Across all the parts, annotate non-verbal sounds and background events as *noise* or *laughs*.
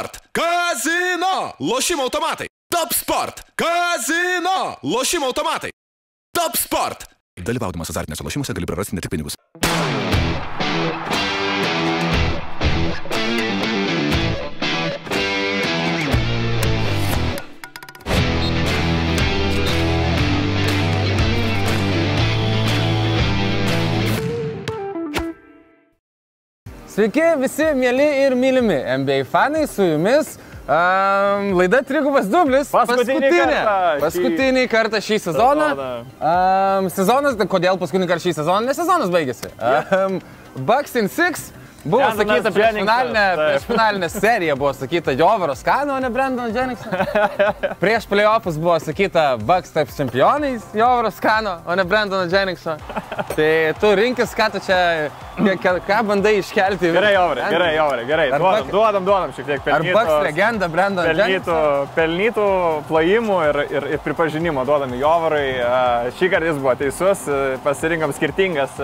Sport Kazino. Lošimo automatai. Top Sport Kazino. Lošimo automatai. Top Sport. Dalyvaudamas azartiniuose lošimuose gali prarasti ne tik pinigus. Sveiki visi mėly ir mylimi NBA fanai, su jumis um, laida Trigubas Dublis. Paskutinį kartą šį- paskutinį kartą šį sezoną. Um, sezonas, kodėl paskutinį kartą šį sezoną? Nes sezonas baigėsi. Um, Bucks in Six. Buvo Brendonas sakyta prieš Jenningsas, finalinę, prieš finalinę seriją, buvo sakyta Jovaros Kano, o ne Brandon Jennings. *laughs* Prieš playoffus buvo sakyta Bucks taps čempionais, Jovaros Kano, o ne Brandon Jenningso. Tai tu rinkis, ką tu čia, ką, ką bandai iškelti. Gerai, Jovrai, gerai, Jovrai, gerai. Duodam, duodam, duodam šiek tiek Ar Bucks pelnytų, legenda Brandon pelnytų, Jennings? pelnytų plojimų ir, ir, ir pripažinimo duodam Jovrai. Šį kartą jis buvo teisus, pasirinkom skirtingas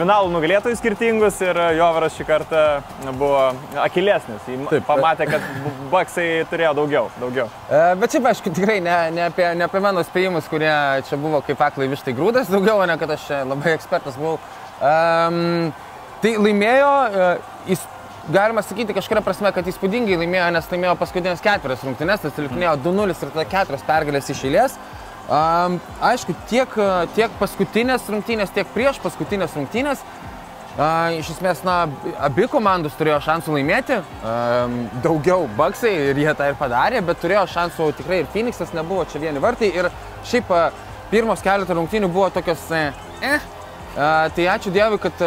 finalų nugalėtojus skirtingus ir a, Jovaras šį kartą buvo akilesnis. Jį Taip. pamatė, kad Bucksai turėjo daugiau. daugiau. E, Bet šiaip, aišku, tikrai ne, ne, apie, ne apie mano spėjimus, kurie čia buvo kaip aklai vištai grūdas daugiau, ne kad aš labai ekspertas buvau. Um, tai laimėjo, e, jis, galima sakyti kažkuria prasme, kad įspūdingai laimėjo, nes laimėjo paskutinės ketverias rungtynes, tai atsilikinėjo 2-0 ir tada keturias pergalės iš eilės. Um, aišku, tiek, tiek paskutinės rungtynės, tiek prieš paskutinės rungtynės iš esmės, na, abi komandos turėjo šansų laimėti, daugiau Baksai ir jie tą ir padarė, bet turėjo šansų tikrai ir Phoenixas, nebuvo čia vieni vartai. Ir šiaip pirmos keletą rungtynių buvo tokios, e, eh, tai ačiū Dievui, kad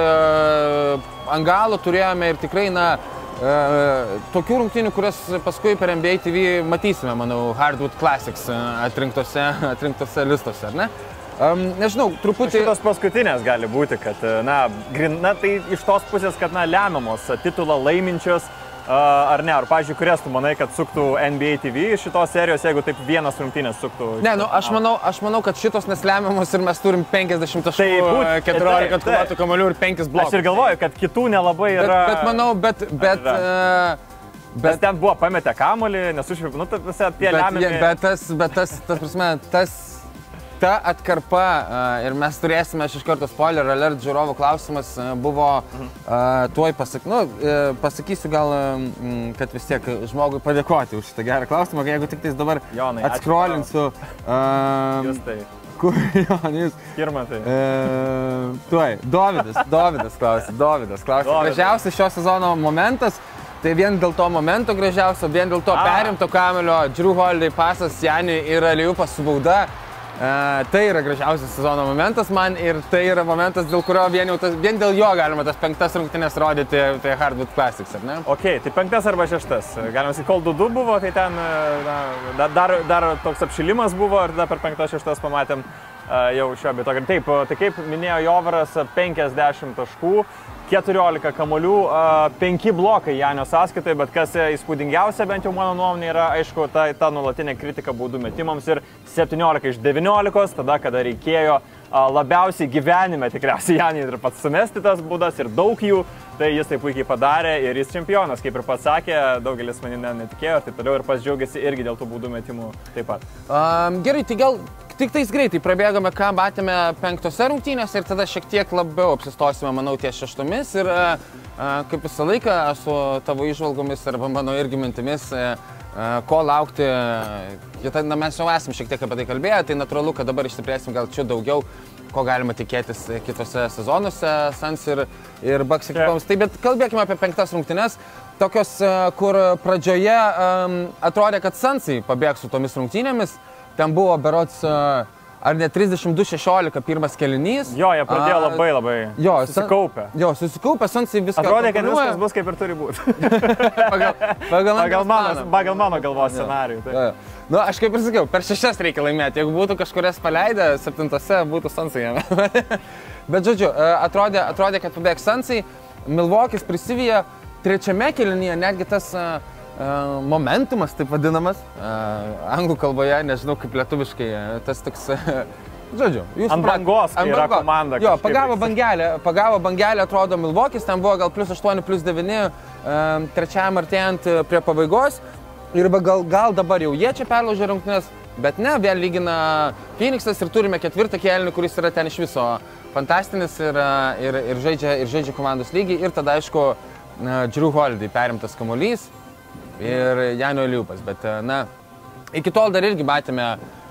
ant galo turėjome ir tikrai, na, tokių rungtynių, kurias paskui per NBA TV matysime, manau, Hardwood Classics a, atrinktose, *laughs* atrinktose listose, ar ne? Um, nežinau, truputį... Šitos paskutinės gali būti, kad, na, grin, na tai iš tos pusės, kad, na, lemiamos titulą laiminčios, ar ne, ar, pažiūrėjau, kurias tu manai, kad suktų NBA TV iš šitos serijos, jeigu taip vienas rungtynės suktų. Ne, nu, aš manau, aš manau, kad šitos neslemiamos ir mes turim 50 taškų, Tai būt- 14 taip, atkovotų taip. kamolių ir 5 blokus. Aš ir galvoju, kad kitų nelabai bet, yra. bet manau, bet, bet, uh, Bet bet, ten buvo pametę kamolį, nesušvip, nu, tai visi tie bet, lemiami. jie- bet tas, bet tas, tas, prasme, tas, ta atkarpa ir mes turėsime, aš iš karto spoiler alert, žiūrovų klausimas buvo, tuoj pasak, nu, uh, pasakysiu gal, kad vis tiek žmogui padėkoti už šitą gerą klausimą, jeigu tik tais dabar Jonai, atskrolinsiu. Um, Jūs tai, kur, *laughs* Jonis, skirmantai. E, tuoj, Dovydas, Dovydas klausė, Dovydas klausė. Gražiausias šio sezono momentas, tai vien dėl to momento gražiausio, vien dėl to A. perimto kamelio, Drew Holiday pasas Jani ir Aliupas su bauda. E, tai yra gražiausias sezono momentas man ir tai yra momentas, dėl kurio vien, tas, vien dėl jo galima tas penktas rungtynės rodyti, tai Hardwood Classics, ar ne? Ok, tai penktas arba šeštas. Galima sakyti, kol 2-2 buvo, tai ten na, da- dar, dar toks apšilimas buvo ir tada per penktas šeštas pamatėm a, jau šio bei to. Ir taip, tai kaip minėjo Jovaras, 50 taškų, 14 kamolių, 5 blokai Janio sąskaitoje, bet kas e, įspūdingiausia, bent jau mano nuomonė, yra aišku ta, ta nulatinė kritika baudų metimams ir 17 iš 19, tada kada reikėjo labiausiai gyvenime tikriausiai Janį ir pats sumesti tas būdas ir daug jų, tai jis tai puikiai padarė ir jis čempionas, kaip ir pats sakė, daugelis manimi netikėjo ir taip toliau ir pats džiaugiasi irgi dėl tų būdų metimų taip pat. Um, gerai, tai gal tik tais greitai prabėgame, ką matėme penktose rungtynėse ir tada šiek tiek labiau apsistosime, manau, ties šeštomis. Ir uh, kaip visą laiką su tavo išvalgomis arba mano irgi mintimis, uh, ko laukti, tai, na, mes jau esame šiek tiek apie tai kalbėję, tai natūralu, kad dabar išsiplėsim gal čia daugiau ko galima tikėtis kitose sezonuose, Sans ir, ir Bucks ekipoms. Tai bet kalbėkime apie penktas rungtynes, tokios, e, kur pradžioje um, atrodė, kad Sansai pabėgs su tomis rungtynėmis. Ten buvo berots, e, ar ne 32-16 pirmas kelinys. Jo, jie pradėjo A, labai labai Jo, susikaupę. Jo, susikaupę, Sansai viską. Atrodė, kad viskas bus kaip ir turi būti. *laughs* pagal, pagal, pagal, mano, pagal mano galvos scenarijų. Tai. Jo, jo. Nu, aš kaip ir sakiau, per šešias reikia laimėti. Jeigu būtų kažkurias paleidę, septintose būtų Sansai. *laughs* Bet žodžiu, e, atrodė, atrodė kad pabėgs Sansai. Milvokis prisivyja trečiame kelinyje, netgi tas uh, momentumas, taip vadinamas, uh, anglų kalboje, nežinau kaip lietuviškai, e, tas toks, žodžiu, jūs Ant bangos, ant bangos. komanda Jo, pagavo bangelę, pagavo bangelę, atrodo Milvokis, ten buvo gal plus 8, plus 9, um, trečiajam artėjant e, prie pabaigos. Ir gal, gal dabar jau jie čia perlaužė rungtynės, bet ne, vėl lygina Phoenixas ir turime ketvirtą kelnių, kuris yra ten iš viso fantastinis ir, e, ir, ir, žaidžia, ir žaidžia komandos lygiai. Ir tada, aišku, e, Drew Holiday perimtas kamuolys ir Janio Liupas. Bet, e, na, iki tol dar irgi matėme,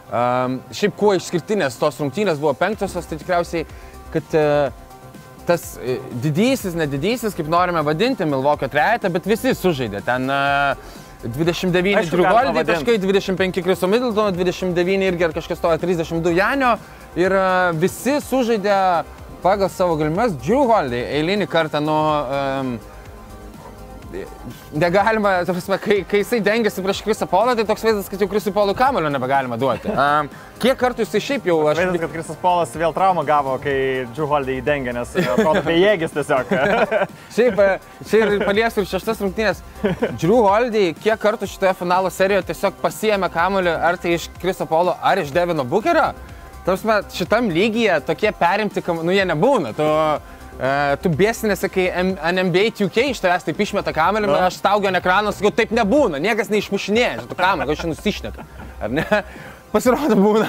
um, šiaip kuo išskirtinės tos rungtynės buvo penktosios, tai tikriausiai, kad uh, tas didysis, nedidysis, kaip norime vadinti, Milvokio trejetą, bet visi sužaidė. Ten uh, 29 Driugoldi taškai, 25 Kriso Middletono, 29 irgi ar kažkas toja, 32 Janio ir uh, visi sužaidė pagal savo galimybes. Driugoldi eilinį kartą nuo... Um, negalima, prasme, kai, kai jisai dengiasi prieš Krisą Polą, tai toks vaizdas, kad jau Krisui Polui kamulio nebegalima duoti. *laughs* Um, kiek kartų jisai šiaip jau... Aš vaizdas, kad Krisas Polas vėl traumą gavo, kai Džiuholdė įdengė, nes atrodo *laughs* bejėgis tiesiog. *laughs* šiaip, čia ir paliesiu ir šeštas rungtynės. Džiuholdė kiek kartų šitoje finalo serijoje tiesiog pasiemė kamulio, ar tai iš Kriso Polo, ar iš Devino Bukerio. Tarsi, šitam lygyje tokie perimti, nu jie nebūna. Tu, Uh, tu bėsinėsi, kai NBA 2K iš tavęs taip išmeta kamelį, no. aš staugiu ant ekrano, sakau, taip nebūna, niekas neišmušinėja, tu kamelį, aš čia nusišneka. Ar ne? Pasirodo būna.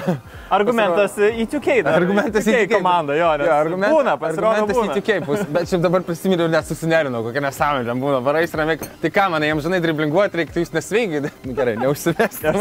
Argumentas į 2K. Dar. Argumentas į 2K komandą, jo. jo argument, būna, pasirodo. Argumentas būna. į 2K. Bet šiaip dabar prisiminiau, net susinerinau, kokia nesąmonė ten būna. Varais ramiai. Tai ką man, jiems žinai driblinguoti, reikia, jūs nesveigai. Gerai, neužsivesti.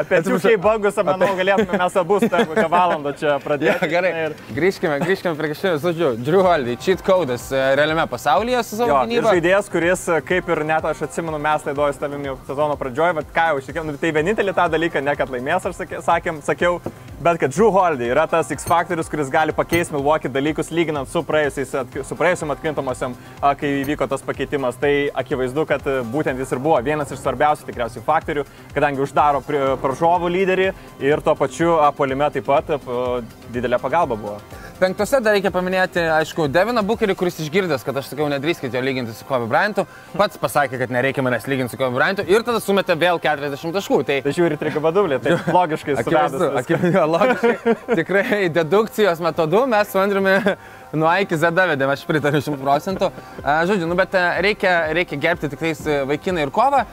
Apie 2K bagus, manau, galėtume mes abu tą valandą čia pradėti. Ja, gerai. Ir... Grįžkime, grįžkime prie kažkokio, žodžiu, Drew Holiday, cheat codas e, realiame pasaulyje su savo gynyba. Žaidėjas, kuris, e, kaip ir net aš atsimenu, mes laidoju su tavimi sezono pradžioje, bet ką jau tiek, nu, tai vienintelį tą dalyką, ne kad laimėjome laimės, aš sakė, sakėm, sakiau, bet kad Drew Holiday yra tas X faktorius, kuris gali pakeisti Milwaukee dalykus lyginant su, su praėjusiam atkrintamosiam, kai įvyko tas pakeitimas. Tai akivaizdu, kad būtent jis ir buvo vienas iš svarbiausių tikriausiai faktorių, kadangi uždaro pražovų lyderį ir tuo pačiu polime taip pat didelė pagalba buvo. Penktose dar reikia paminėti, aišku, Deviną Bukerį, kuris išgirdęs, kad aš sakiau, nedrįskite jo lyginti su Kobe Bryantu, pats pasakė, kad nereikia manęs lyginti su Kobe Bryantu ir tada sumetė vėl 40 taškų. Tai, tai žiūri trigubą dublį, tai *laughs* logiškai akivaizdu. Akivaizdu, *laughs* logiškai. Tikrai dedukcijos metodu mes su Andriumi *laughs* nuo A iki Z vedėme, aš pritariu 100 procentų. Žodžiu, nu, bet reikia, reikia gerbti tikrais vaikinai ir kovą.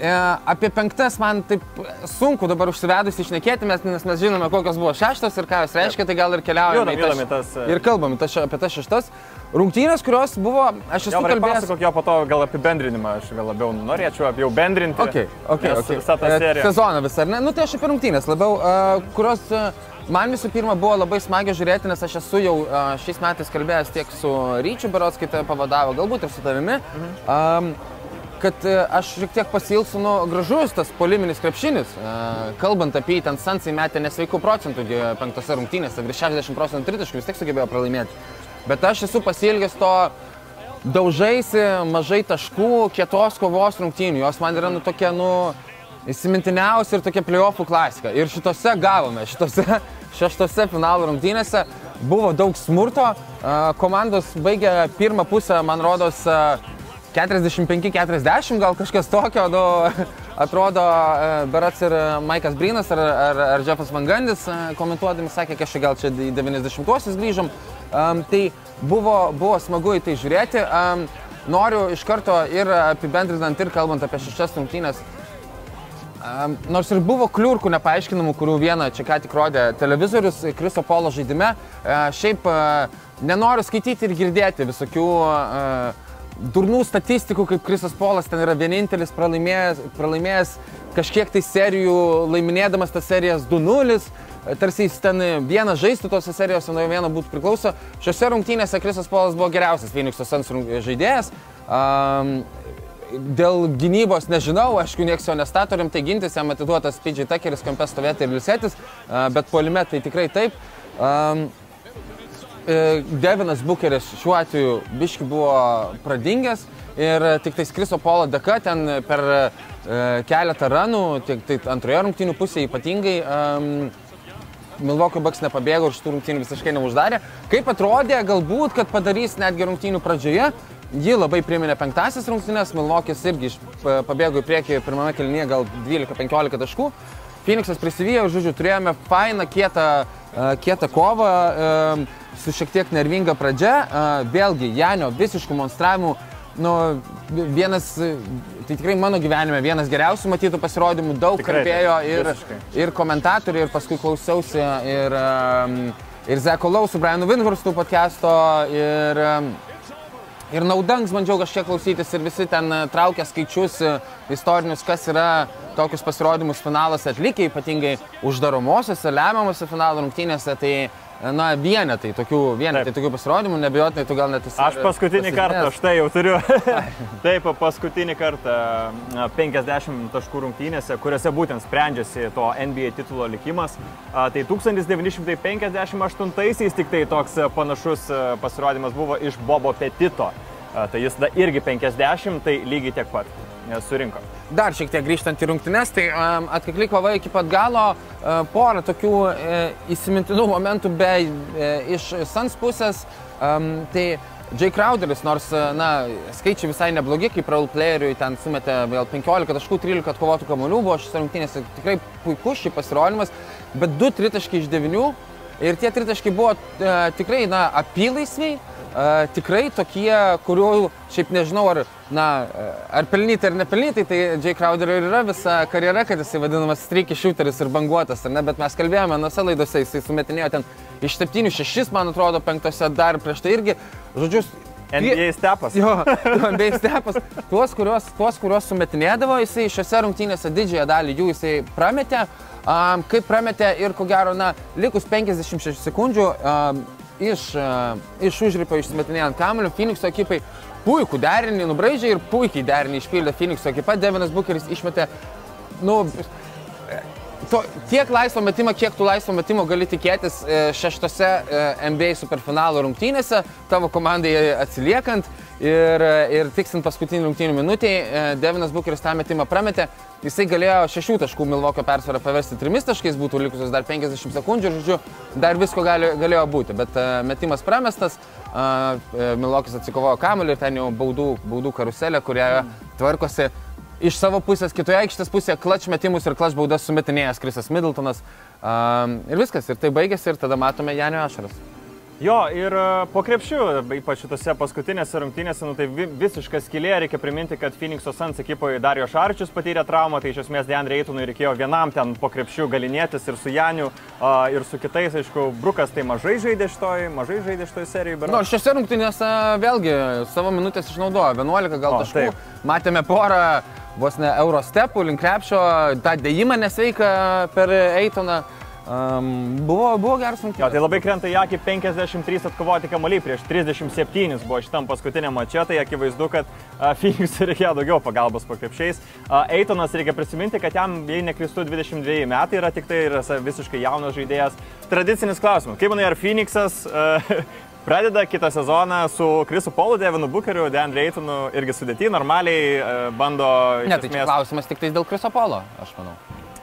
E, apie penktas man taip sunku dabar užsivedus išnekėti, nes mes žinome, kokios buvo šeštos ir ką jos reiškia, tai gal ir keliaujame į tas, tas. Ir kalbame tas, apie tas šeštas. Rungtynės, kurios buvo, aš esu kalbėjęs. Pasakok jo po to gal apibendrinimą, aš gal labiau norėčiau jau bendrinti. Okay, okay, okay. Visą tą e, seriją. Sezoną visą, ar ne? Nu tai aš apie rungtynės labiau, uh, kurios uh, man visų pirma buvo labai smagia žiūrėti, nes aš esu jau uh, šiais metais kalbėjęs tiek su Ryčiu Berots, kai tave pavadavo, galbūt ir su tavimi. Mhm. Um, kad e, aš šiek tiek pasilgsiu, nu, gražus tas poliminis krepšinis. E, kalbant apie jį, ten Sansai metė nesveikų procentų penktose rungtynėse, virš 60 procentų tritaškų vis tiek sugebėjo pralaimėti. Bet aš esu pasilgęs to daužaisi mažai taškų, kietos kovos rungtynių. Jos man yra, nu, tokia, nu, įsimintiniausia ir tokia playoffų klasika. Ir šitose gavome, šitose *laughs* šeštose finalo rungtynėse buvo daug smurto. E, komandos baigė pirmą pusę, man rodos, 45-40 gal kažkas tokio, nu, *laughs* atrodo, e, Berats ir Maikas Brinas ar, ar, ar Jeffas Mangandis e, komentuodami sakė, kad čia gal čia į 90-uosius grįžom. Um, tai buvo, buvo smagu į tai žiūrėti. Um, noriu iš karto ir apibendrinant ir kalbant apie šešias rungtynės. Um, nors ir buvo kliurkų nepaaiškinamų, kurių vieną čia ką tik rodė televizorius Kristo Polo žaidime, uh, šiaip uh, nenoriu skaityti ir girdėti visokių uh, durnų statistikų, kaip Krisas Polas ten yra vienintelis pralaimėjęs, pralaimėjęs kažkiek tai serijų, laiminėdamas tas serijas 2-0, tarsi jis ten vieną žaistų tose serijose, nuo vieno būtų priklauso. Šiuose rungtynėse Krisas Polas buvo geriausias Phoenix'o Suns žaidėjas. Um, Dėl gynybos nežinau, aišku, nieks jo nestato rimtai gintis, jam atiduotas Pidžiai Takeris kampės stovėti ir liusėtis, bet poliume tai tikrai taip. Um, Devinas Bukeris šiuo atveju biški buvo pradingęs ir tik tai Skriso Polo dėka ten per e, keletą ranų, tiek tai antroje rungtynių pusėje ypatingai um, Milvokio Baks nepabėgo ir šitų rungtynių visiškai neuždarė. Kaip atrodė, galbūt, kad padarys netgi rungtynių pradžioje, ji labai priminė penktasis rungtynės, Milvokis irgi pabėgo į priekį pirmame kelnyje gal 12-15 taškų. Phoenixas prisivijo, žodžiu, turėjome fainą, kietą, kietą kovą. Um, su šiek tiek nervinga pradžia, vėlgi Janio visiškų monstravimų nu, vienas, tai tikrai mano gyvenime vienas geriausių matytų pasirodymų, daug Tikrai, kalbėjo ir, visiškai. ir komentatoriai, ir paskui klausiausi ir, ir Zeko Lau su Brianu Winhurstu podcast'o, ir, ir Naudangs bandžiau kažkiek klausytis ir visi ten traukia skaičius istorinius, kas yra tokius pasirodymus finaluose atlikę, ypatingai uždaromosiose, lemiamose finalo rungtynėse. Tai Na, vienetai tokių, vienetai Taip. tokių pasirodymų, nebejotinai tu gal net esi. Aš paskutinį kartą, pasižymėjęs. štai jau turiu. *laughs* Taip, paskutinį kartą a, 50 taškų rungtynėse, kuriuose būtent sprendžiasi to NBA titulo likimas. Tai 1958-aisiais tik tai toks panašus a, pasirodymas buvo iš Bobo Petito. Tai jis da irgi 50, tai lygiai tiek pat e, surinko. Dar šiek tiek grįžtant į rungtynes, tai um, atkakli kova iki pat galo, uh, porą tokių uh, įsimintinų momentų be uh, iš Sans pusės. Um, tai Jay Crowderis, nors, na, skaičiai visai neblogi, kaip role playeriui ten sumetė vėl 15 taškų, 13 atkovotų kamuolių, buvo šis rungtynės tikrai puikus šį pasirodymas, bet 2 tritaškai iš 9 ir tie tritaškai buvo uh, tikrai, na, apylaisviai. Tikrai tokie, kurių šiaip nežinau, ar, na, ar pelnyti ar nepelnyti, tai Jay Crowderio ir yra visa karjera, kad jisai vadinamas streaky shooteris ir banguotas, ar ne, bet mes kalbėjome nuose laidose, jisai sumetinėjo ten iš 7-6, man atrodo, penktose dar prieš tai irgi, žodžiu, NBA stepas. Jo, bei stepas. Tuos kuriuos, tuos, kuriuos sumetinėdavo, jisai šiose rungtynėse didžiąją dalį jų jisai prametė. Um, kaip prametė ir ko gero, na, likus 56 sekundžių um, iš, uh, iš užripio išsimetinėjant kamuolio, Phoenix'o ekipai puikų derinį nubraižė ir puikiai derinį išpildė Phoenix'o ekipa. Devinas Bucheris išmetė, nu, to, tiek laisvo metimo, kiek tų laisvo metimo gali tikėtis e, šeštose e, NBA superfinalo rungtynėse, tavo komandai atsiliekant ir, e, ir tiksint paskutinį rungtynių minutį, e, Devinas Bucheris tą metimą prametė, jisai galėjo šešių taškų Milvokio persvarą paversti trimis taškais, būtų likusios dar 50 sekundžių, žodžiu, dar visko gali, galėjo būti, bet e, metimas pramestas, Milvokis atsikovojo kamuolį ir ten jau baudų, baudų karuselė, kurioje tvarkosi iš savo pusės, kitoje aikštės pusėje klač metimus ir klač baudas sumetinėjęs Krisas Middletonas. Ir viskas, ir tai baigėsi, ir tada matome Janio Ašaras. Jo, ir e, po krepšių, ypač šitose paskutinėse rungtynėse, nu, tai vi visiška skilė, reikia priminti, kad Phoenix'o Suns ekipoje Dario Šarčius patyrė traumą, tai iš esmės Dejan Reitonui reikėjo vienam ten po krepšių galinėtis ir su Janiu, ir su kitais, aišku, Brukas tai mažai žaidė šitoj, mažai žaidė šitoj serijai, bet... Nors šiose rungtynėse vėlgi savo minutės išnaudojo, 11 gal O, taškų. taip. Matėme porą vos ne Eurostepų link krepšio, tą dėjimą nesveiką per Eitoną. Um, buvo, buvo geras rungtynės. tai labai krenta į akį 53 atkovoti kamuoliai prieš 37 buvo šitam paskutiniam mače, tai akivaizdu, kad a, *laughs* Phoenix'ui reikėjo daugiau pagalbos po krepšiais. A, Eitonas reikia prisiminti, kad jam, jei nekristų, 22 metai yra tik tai yra visiškai jaunas žaidėjas. Tradicinis klausimas, kaip manai, ar Phoenix'as a, *laughs* pradeda kitą sezoną su Krisu Polu, Devinu Bookeriu, Dan Reitonu irgi sudėti, normaliai bando... Ne, tai esmės- klausimas tik dėl Kriso Polo, aš manau.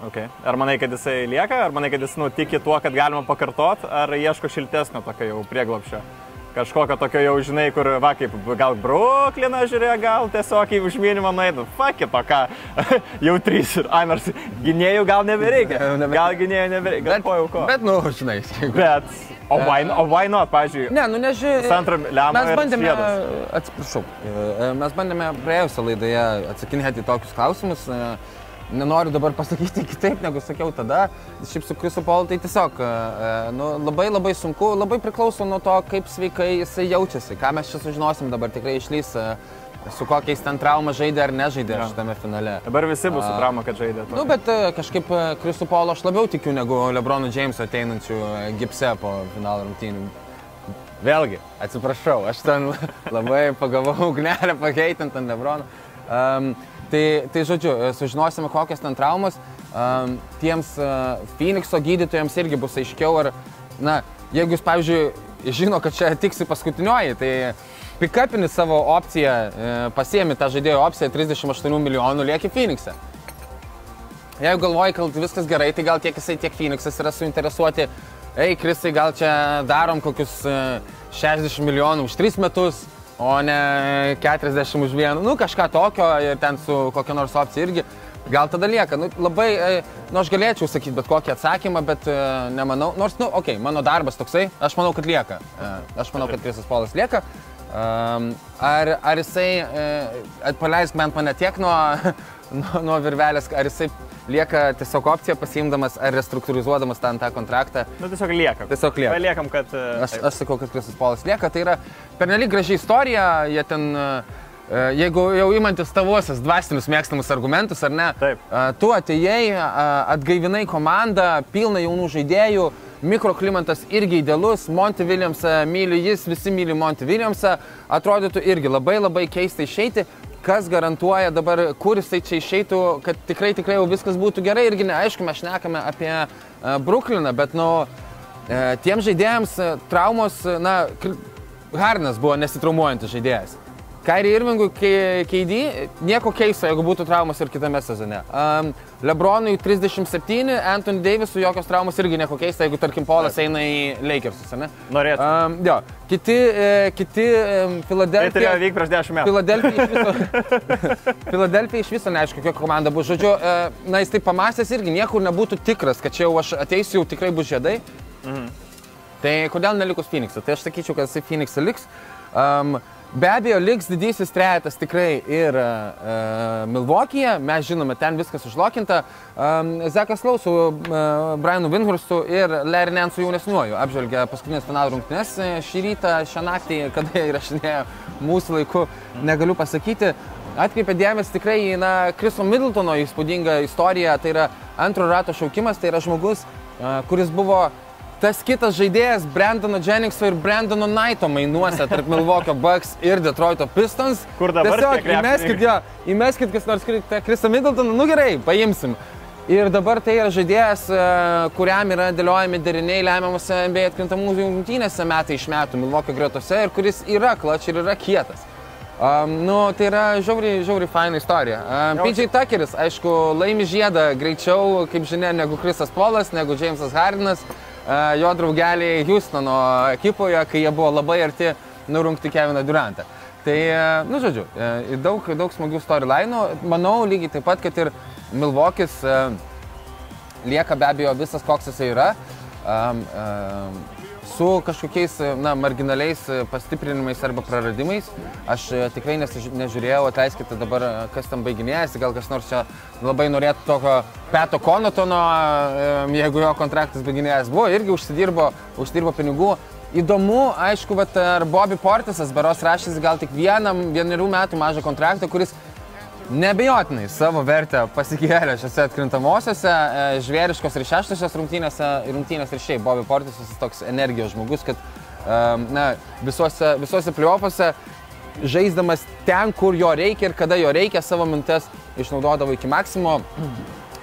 Okay. Ar manai, kad jisai lieka, ar manai, kad jis nu, tiki tuo, kad galima pakartot, ar ieško šiltesnio tokio jau prieglopščio? Kažkokio tokio jau, žinai, kur, va, kaip gal Brukliną žiūrėjo, gal tiesiog į užminimą nuėdų. Fakit, o ką, jau trys ir, ai, nors gynėjų gal nebereikia. Nebe- Gal gynėjų nebereikia, gal ko jau ko. Bet, nu, žinai, Bet, o why, o why not, pavyzdžiui, Ne, nu nežinau. Sandra Lemo Mes bandėme, atsiprašau, e, mes bandėme praėjusią laidoje atsakinėti į tokius klausimus. e, Nenoriu dabar pasakyti *laughs* kitaip, negu sakiau tada. Šiaip su Krisu Paul tai tiesiog e, e, nu, labai labai sunku, labai priklauso nuo to, kaip sveikai jisai jaučiasi. Ką mes čia sužinosim dabar tikrai išlys, e, su kokiais ten trauma žaidė ar nežaidė Jo. šitame finale. Dabar visi bus su trauma, kad žaidė. Nu, bet kažkaip Krisu Paulo aš labiau tikiu negu Lebrono Jameso ateinančių gipse po finalo rungtynių. Vėlgi, atsiprašau, aš ten *laughs* labai pagavau ugnelę pakeitant ant Lebrono. Um, tai, tai žodžiu, e, sužinosime, kokias ten traumas. Um, tiems uh, Phoenixo gydytojams irgi bus aiškiau, ar, na, jeigu jūs, pavyzdžiui, žino, kad čia tiksi paskutinioji, tai pikapini savo opciją, e, pasiemi tą žaidėjo opciją 38 milijonų, lieki Phoenix'e. Jeigu galvoji, kad viskas gerai, tai gal tiek jisai, tiek Phoenixas yra suinteresuoti, ei, Kristai, gal čia darom kokius e, 60 milijonų už 3 metus, o ne 40 už vieną, nu kažką tokio ir ten su kokia nors opcija irgi. Gal tada lieka, nu, labai, e, nu aš galėčiau sakyti bet kokį atsakymą, bet e, nemanau, nors, nu, okei, okay, mano darbas toksai, aš manau, kad lieka. E, aš manau, kad Krisas Polas lieka. Um, ar, ar jisai, uh, paleisk bent mane tiek nuo, nuo, nuo virvelės, ar jisai lieka tiesiog opcija pasiimdamas ar restruktūrizuodamas ten tą kontraktą. Nu, tiesiog liekam. Tiesiog lieka. Paliekam, kad... Aš, aš sakau, kad Kristus Polas lieka, tai yra pernelyg graži istorija, jie ten, e, e, jeigu jau imantis tavosios dvasinius mėgstamus argumentus, ar ne, Taip. e, tu atėjai, atgaivinai komandą, pilna jaunų žaidėjų, mikroklimatas irgi idealus, Monty Williamsą myli jis, visi myli Monty Williamsą, atrodytų irgi labai labai keista išeiti. Kas garantuoja dabar, kur jisai čia išeitų, kad tikrai, tikrai jau viskas būtų gerai irgi neaišku, mes šnekame apie uh, Brukliną, bet nu, E, Tiem žaidėjams e, traumos, e, na, Harnas buvo nesitraumuojantis žaidėjas. Kairi Irvingui, KD, nieko keisto, jeigu būtų traumos ir kitame sezone. Um, Lebronui 37, Anthony Davisui jokios traumos irgi nieko keisto, jeigu, tarkim, Polas eina į Lakersus, ne? Norėtų. Um, jo, kiti, e, kiti e, Tai Filadelfija. turėjo vykti prieš 10 metų. Filadelfija iš viso, *laughs* Filadelfija iš viso neaišku, kokia komanda bus. Žodžiu, e, na jis tai pamastęs irgi niekur nebūtų tikras, kad čia jau aš ateisiu, jau tikrai bus žiedai. Tai kodėl nelikus Phoenix'o? Tai aš sakyčiau, kad jisai Phoenix'o liks. Um, be abejo, liks didysis trejetas tikrai ir uh, Milvokija, mes žinome, ten viskas užlokinta. Um, Zekas Lau su uh, Brianu Winhurstu ir Larry Nansu jaunesniuoju apžvelgia paskutinės finalų rungtynes e, šį rytą, šią naktį, kada įrašinėjo mūsų laiku, negaliu pasakyti. Atkreipė dėmesį tikrai į Kriso Middletono įspūdingą istoriją, tai yra antro rato šaukimas, tai yra žmogus, uh, kuris buvo tas kitas žaidėjas Brandono Jenningso ir Brandono Knighto mainuose tarp Milwaukee Bucks ir Detroito Pistons. Kur dabar Tiesiog įmeskit, jo, įmeskit kas nors Kristą Middletoną, nu gerai, paimsim. Ir dabar tai yra žaidėjas, e, kuriam yra dėliojami deriniai lemiamuose NBA atkrintamųjų rungtynėse metai iš metų Milwaukee gretose ir kuris yra klač ir yra kietas. Um, nu, tai yra žiauriai, žiauriai faina istorija. Um, PJ Tuckeris, aišku, laimi žiedą greičiau, kaip žinia, negu Krisas Polas, negu Jamesas Hardinas, jo draugeliai Houstono ekipoje, kai jie buvo labai arti nurungti Keviną Durantą. Tai, uh, nu, žodžiu, uh, daug, daug smagių storyline'ų. Manau, lygiai taip pat, kad ir Milvokis lieka be abejo visas, koks jisai yra. Um, um, su kažkokiais na, marginaliais e, pastiprinimais arba praradimais. Aš e, tikrai nežiūrėjau, atleiskite dabar, e, kas tam baiginėjasi, gal kas nors čia labai norėtų tokio Peto Konotono, jeigu jo kontraktas baiginėjęs buvo, irgi užsidirbo, užsidirbo pinigų. Įdomu, aišku, vat, ar Bobby Portisas beros rašys gal tik vienam, vienerių metų mažą kontraktą, kuris Nebejotinai savo vertę pasikėlė šiuose atkrintamosiose, e, žvėriškos ir šeštosios rungtynėse, rungtynės ir šiaip Bobby Portisas toks energijos žmogus, kad em, na, visuose, visuose plyopose žaisdamas ten, kur jo reikia ir kada jo reikia, savo mintes išnaudodavo iki maksimo.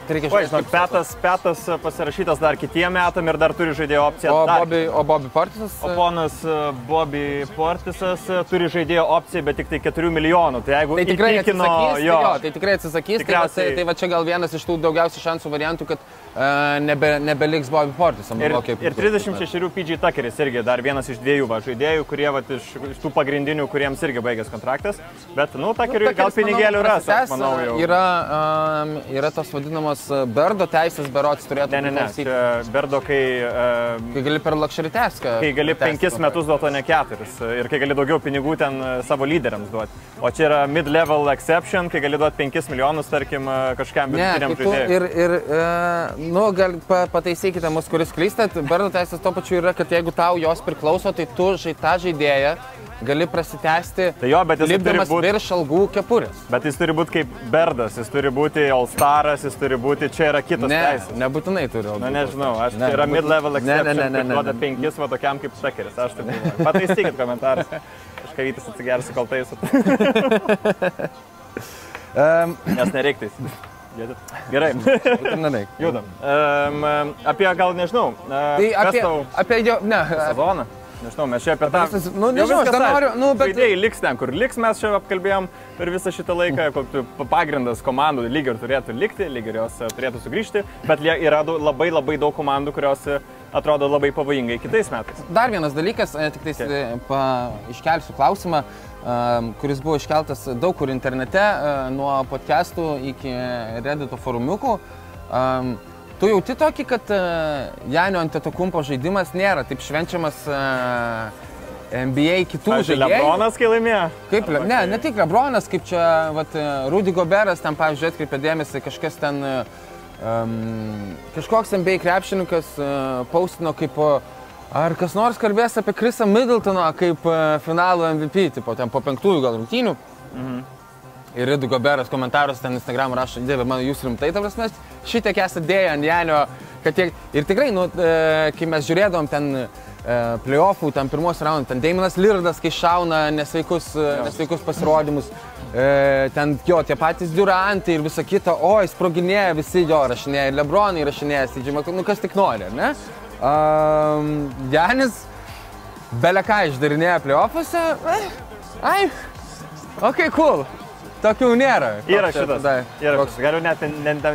Tai reikia žiūrėti, žinok, petas, petas pasirašytas dar kitiem metam ir dar turi žaidėjo opciją. O dar. Bobby, o Bobby Portisas? O ponas e, Bobby Portisas e, turi žaidėjo opciją, bet tik tai 4 milijonų. Tai jeigu Tai tikrai įtikino atsisakys, jo, tai, jo, tai tikrai atsisakys. Tai va, tai, Tikriausiai- tai va čia gal vienas iš tų daugiausiai šansų variantų, kad nebe, nebeliks Bobby Portisas. Ir, ir 36 PG Tuckeris irgi dar vienas iš dviejų va, žaidėjų, kurie va, iš, iš tų pagrindinių, kuriems irgi baigęs kontraktas. Bet, nu, Tuckeriui gal pinigėlių ras, aš manau jau. Yra, um, yra tos vadinamos uh, Berdo teisės, berots turėtų Ne, ne, ne. priklausyti. Čia Berdo, kai, uh, Kai gali per lakšerį teską. kai gali penkis metus duoti, o ne keturis. Ir kai gali daugiau pinigų ten e, savo lyderiams duoti. O čia yra mid-level exception, kai gali duoti 5 milijonus, tarkim, e, kažkam Ne, vidutiniam žaidėjui. ir, ir uh, nu, gal pa, pataisykite mus, kuris klystat, Berdo teisės to pačiu yra, kad jeigu tau jos priklauso, tai tu žai, tą žaidėją gali prasitęsti, Tai jo, bet jis turi lipdamas būt- virš algų kepurės. Bet jis turi būti kaip Berdas, jis turi būti All-Staras, jis turi būti, čia yra kitas Ne, teisės. nebūtinai turiu. Na nežinau, aš Ne, čia yra mid-level Ne, ne, exception, ne, ne, kad ne, duoda ne. penkis va tokiam kaip Šakeris, aš galvoju. Pataisykit komentaruose. Kažką vytis atsigersiu kaltais, Um, *laughs* nes nereiktais. Gerai, na, ne. judam. Um, apie gal nežinau. Uh, Tai apie, tau apie jo, ne, sezoną? Nežinau, mes čia apie tą... Visas- nu, nežinau, aš dar noriu, nu, bet- Žaidėjai liks ten, kur liks, mes čia apkalbėjom per visą šitą laiką, *laughs* kokiu pagrindas komandų lyg ir turėtų likti, lyg ir jos e, turėtų sugrįžti, bet yra labai labai daug komandų, kurios e, atrodo labai pavojingai kitais metais. Dar vienas dalykas, tik tais pa, iškelsiu klausimą, kuris buvo iškeltas daug kur internete, e, nuo podcastų iki Reddito forumiukų. Um, Tu jauti tokį, kad Janio Antetokumpo žaidimas nėra taip švenčiamas NBA kitų Pavyzdžiui, žaidėjų. Lebronas, kai laimėjo. Kaip, Le- ne, ne tik Lebronas, kaip čia, vat, Rudy Goberas, ten, pavyzdžiui, atkreipė dėmesį, kažkas ten, um, kažkoks NBA krepšininkas uh, paustino kaip, uh, ar kas nors kalbės apie Krisą Middletoną kaip uh, finalo MVP, tipo, ten po penktųjų gal rungtynių. Mhm. Ir Rudy Goberas komentaruose ten Instagram rašo, dieve, man jūs rimtai, ta prasme, šitiek esate dėję ant Janio, kad tiek, ir tikrai, nu, e, kai mes žiūrėdom ten e, playoffų, ten pirmos raundų, ten Daimonas Lirdas, kai šauna nesveikus, e, nesveikus pasirodymus, e, ten jo, tie patys Durantai ir visa kita, o, jis sproginėja, visi jo rašinėja, ir Lebronai rašinėja, Sidžiai, nu kas tik nori, ne? Um, Janis belė ką išdarinėja playoffuose, ai, ok, cool. Tokių nėra. Yra čia šitas. tada- Yra koks- šitas. Galiu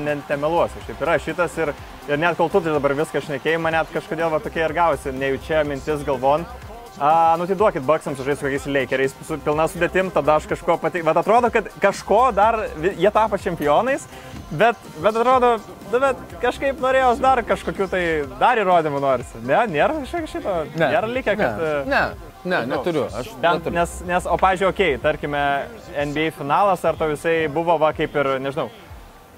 net nemeluosiu. Šiaip yra šitas ir, ir net kol tu dabar viską šnekėjai, man net kažkodėl va tokia ir gausi, nejučia mintis galvon. A, nu tai duokit baksams žaisti su kokiais Lakeriais, su pilna sudėtim, tada aš kažko patik. Bet atrodo, kad kažko dar, jie tapo čempionais, bet, bet atrodo, nu, bet kažkaip norėjau dar kažkokių tai dar įrodymų norisi. Ne, nėra šito. Ne. Nėra likę, kad... e, Ne, ne, ne neturiu. Aš Ten, neturiu. nes, nes, o, pažiūrėjau, okei, okay, tarkime, NBA finalas, ar to visai buvo, va, kaip ir, nežinau,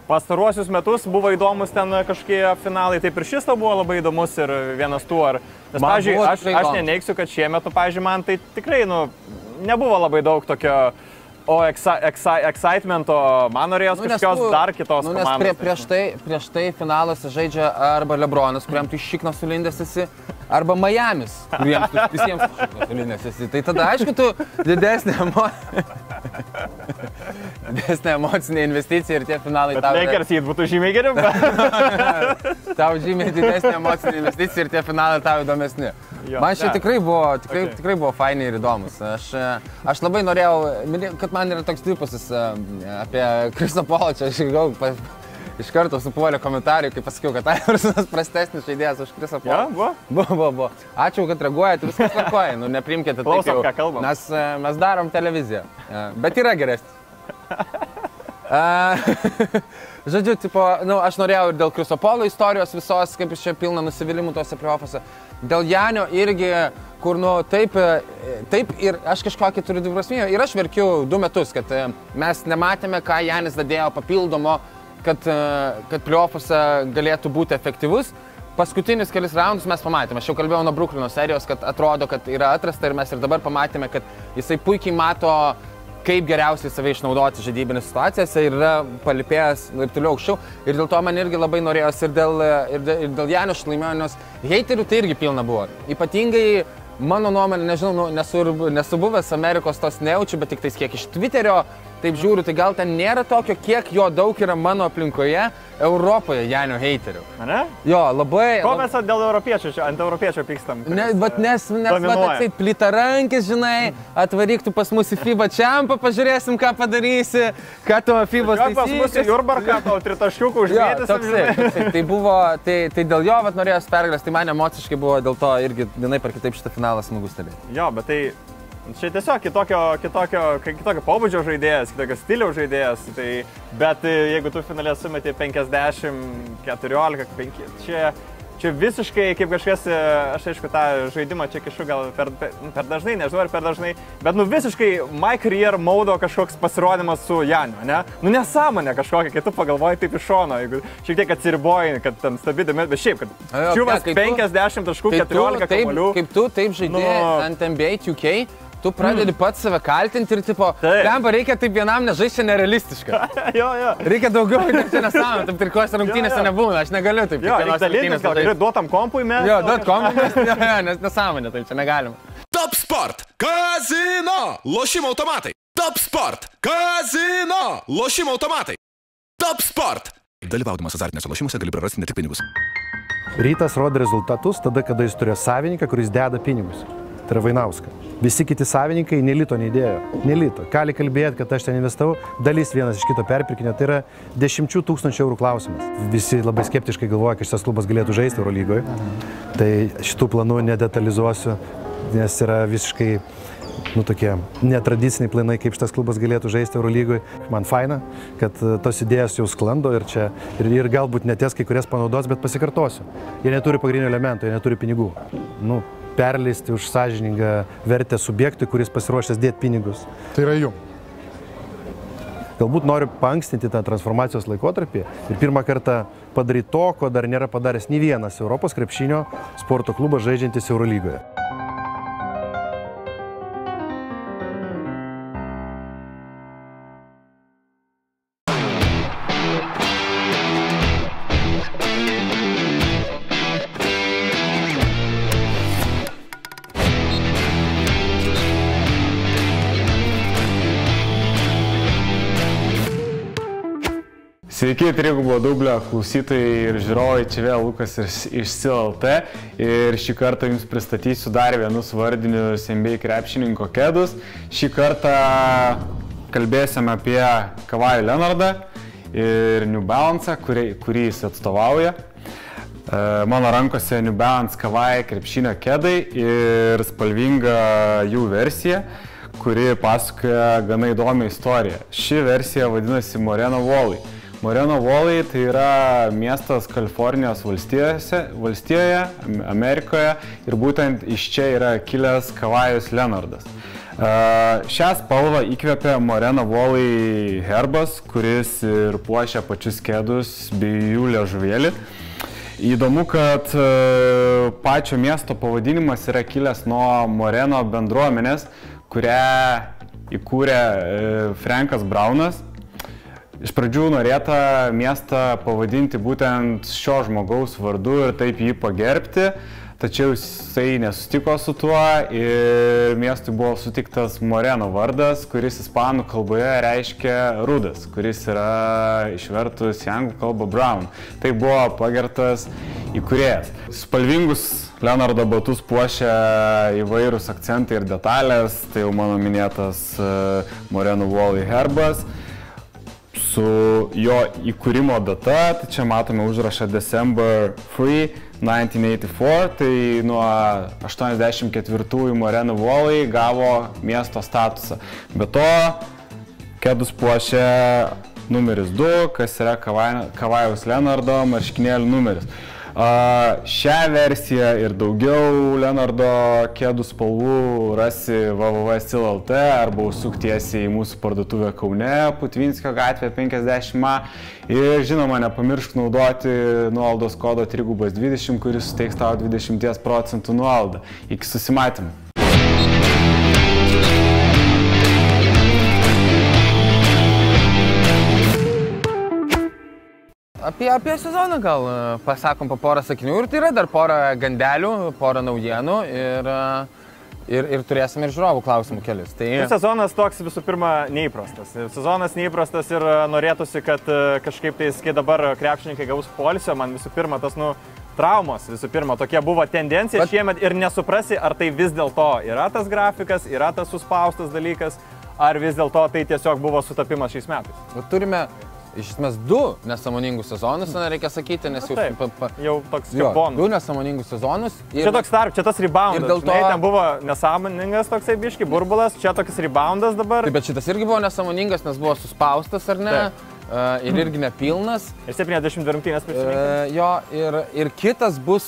pastaruosius metus buvo įdomus ten kažkokie finalai, taip ir šis tau buvo labai įdomus ir vienas tų, ar... Nes, pažiūrėjau, aš, aš neneiksiu, kad šiemet, nu, pažiūrėjau, man tai tikrai, nu, nebuvo labai daug tokio, o exci exci excitemento, man norėjos Nu, kažkokios tu- dar kitos nu, nes komandos. prie, prieš, tai, prieš tai finaluose žaidžia arba Lebronas, kuriam tu šikną sulindęs esi, arba Miamis, kuriems tu visiems sulindęs esi. Tai tada, aišku, tu didesnė, emo... *laughs* didesnė emocinė investicija ir tie finalai Bet tau, Lakers jį būtų žymiai geriau. *laughs* tau žymiai didesnė emocinė investicija ir tie finalai tau įdomesni. Jo, man ne. tikrai buvo, tikrai, Okay. tikrai buvo faini ir įdomus. Aš, aš labai norėjau, kad man yra toks tipusis e, apie Kristopolą, čia aš gau, pa, iš karto supuolė komentarai, kai pasakiau, kad *laughs* Aivarsonas prastesnis žaidėjas už Kristopolą. Jo, buvo? Buvo, buvo, buvo. Ačiū, kad reaguojate, viskas tvarkoja, nu neprimkite taip Klausom, ką kalbam. Mes, e, mes darom televiziją, E, bet yra geresnis. *laughs* *laughs* Žodžiu, tipo, nu, aš norėjau ir dėl Krisopolo istorijos visos, kaip iš čia pilna nusivylimų tuose pliofuose. Dėl Janio irgi, kur, nu, taip, taip ir aš kažkokį turiu dviprasmybę. Ir aš verkiu du metus, kad e, mes nematėme, ką Janis dadėjo papildomo, kad, e, kad pliofuose galėtų būti efektyvus. Paskutinius kelius raundus mes pamatėme. Aš jau kalbėjau nuo Bruklino serijos, kad atrodo, kad yra atrasta ir mes ir dabar pamatėme, kad jisai puikiai mato kaip geriausiai save išnaudoti žaidybinės situacijose ir yra palipėjęs laipteliu aukščiau. Ir dėl to man irgi labai norėjosi ir dėl, ir dėl, ir dėl Janio šlaimėjo, nes heiterių tai irgi pilna buvo. Ypatingai mano nuomonė, nežinau, nu, nesu, ir- nesu buvęs Amerikos tos nejaučiu, bet tik tais kiek iš Twitterio taip žiūriu, tai gal ten nėra tokio, kiek jo daug yra mano aplinkoje Europoje Janio heiterių. Ne? Jo, labai... Ko mes dėl europiečio, čia ant europiečio pykstam? Ne, bet nes, nes toksai plytarankis, žinai, atvaryk tu pas mus į FIBA čempą, pažiūrėsim, ką padarysi, ką tu FIBA Ką pas mus į Jurbarką, tau tritaškiukų toksai. Tai buvo, tai, tai dėl jo, vat, norėjau pergalės, tai man emociškai buvo dėl to irgi vienai par kitaip šitą finalą smagu stebėti. Jo, bet tai čia tiesiog kitokio, kitokio, kitokio pobūdžio žaidėjas, kitokio stiliaus žaidėjas. Tai, bet e, jeigu tu finalė sumetė 50, 14, 5, čia, čia visiškai kaip kažkas, e, aš aišku tą žaidimą čia kišu gal per, per, nu, per dažnai, nežinau ar per dažnai, bet nu visiškai my career modo kažkoks pasirodymas su Janiu, ne? Nu nesąmonė kažkokia, kai tu pagalvoji taip iš šono, jeigu šiek tiek atsiriboji, kad ten stabidami, bet šiaip, kad čiūvas ne, kai tu- 50 taškų, Kai tu, 14 taip, kamolių. kaip tu taip žaidži Nu. ant NBA 2K, tu pradedi mm. pats save kaltinti ir tipo, lemba reikia taip vienam nežaisti nerealistiška. *laughs* jo, jo. Reikia daugiau, nes čia nesąmonė, taip trikos rungtynėse nebūna, aš negaliu taip. Jo, rungtynės gal geriau duotam kompui mes. Jo, duot kažką. komikas, jo, jo, nes nesąmonė, taip čia negalima. Top Sport Kazino. Lošimo automatai. Top Sport Kazino. Lošimo automatai. Top Sport. Dalyvaudamas azartiniuose lošimuose gali prarasti ne tik pinigus. Rytas rodė rezultatus tada, kada jis turėjo savininką, kuris deda pinigus. Tai yra Vainauską. Visi kiti savininkai nelito neįdėjo. Nelito. Gali kalbėti, kad aš ten investavau, dalis vienas iš kito perpirkinio. Tai yra dešimčių tūkstančių eurų klausimas. Visi labai skeptiškai galvoja, kad šitas klubas galėtų žaisti Eurolygoje. Tai šitų planų nedetalizuosiu, nes yra visiškai nu, tokie netradiciniai planai, kaip šitas klubas galėtų žaisti Eurolygoje. Man faina, kad e, tos idėjos jau sklando ir čia, ir, ir galbūt neties kai kurias panaudos, bet pasikartosiu. Jie neturi pagrindinio elemento, jie neturi pinigų. Nu, perleisti už sąžiningą vertę subjektui, kuris pasiruošęs dėti pinigus. Tai yra jum. Galbūt noriu pankstinti tą transformacijos laikotarpį ir pirmą kartą padaryti to, ko dar nėra padaręs nei vienas Europos krepšinio sporto klubas žaidžiantis Eurolygoje. Sveiki, trigubo dublio klausytojai ir žiūrovai, čia vėl Lukas iš, CLT ir šį kartą jums pristatysiu dar vienus vardinius NBA krepšininko kėdus. Šį kartą kalbėsime apie Kavajų Leonardą ir New Balance, kurį, kurį jis atstovauja. E, Mano rankose New Balance Kavajai krepšinio kėdai ir spalvinga jų versija kuri pasakoja gana įdomią istoriją. Ši versija vadinasi Moreno Wallai. Moreno Valley tai yra miestas Kalifornijos valstijoje, Amerikoje ir būtent iš čia yra kilęs Kavajus Leonardas. Šią spalvą įkvėpė Moreno Valley herbas, kuris ir puošia pačius kėdus bei jų ležuvėlį. Įdomu, kad pačio miesto pavadinimas yra kilęs nuo Moreno bendruomenės, kurią įkūrė Frankas Braunas Iš pradžių norėta miestą pavadinti būtent šio žmogaus vardu ir taip jį pagerbti, tačiau jisai nesutiko su tuo ir miestui buvo sutiktas Moreno vardas, kuris ispanų kalboje reiškia rudas, kuris yra išvertus į anglų kalbą brown. Tai buvo pagertas įkūrėjas. Spalvingus Leonardo batus puošia įvairūs akcentai ir detalės, tai jau mano minėtas e, Moreno Wally herbas su jo įkūrimo data, tai čia matome užrašą December 3 1984, tai nuo 84-ųjų Moreno Volai gavo miesto statusą. Be to, kėdus puošia numeris 2, kas yra Kavajaus Leonardo marškinėlių numeris. Šią versiją ir daugiau Leonardo kėdų spalvų rasi www.stil.lt arba užsuktiesi į mūsų parduotuvę Kaune, Putvinskio gatvė 50A. Ir žinoma, nepamiršk naudoti nuolaidos kodo 320, kuris suteiks tau 20 procentų nuolaidą. Iki susimatymų. Apie, apie sezoną gal e, pasakom po porą sakinių ir tai yra dar porą gandelių, porą naujienų ir, e, ir, ir turėsim ir žiūrovų klausimų kelius. Tai... Ir sezonas toks visų pirma neįprastas. Sezonas neįprastas ir norėtųsi, kad e, kažkaip tais, kai dabar krepšininkai gaus polisio, man visų pirma tas, nu, traumos visų pirma, tokia buvo tendencija Bet... šiemet ir nesuprasi, ar tai vis dėlto yra tas grafikas, yra tas suspaustas dalykas, ar vis dėlto tai tiesiog buvo sutapimas šiais metais. Turime iš esmės du nesamoningus sezonus, na, reikia sakyti, nes jau... Pa, pa, jau toks jo, bonus. Du nesamoningus sezonus. Ir, čia toks tarp, čia tas reboundas. Ir dėl to... Žinai, ten buvo nesąmoningas toksai biški burbulas, čia toks reboundas dabar. Taip, bet šitas irgi buvo nesąmoningas, nes buvo suspaustas, ar ne? Taip. Uh, ir irgi nepilnas. Ir 70 rungtynės prisimink. Uh, jo, ir, ir kitas bus,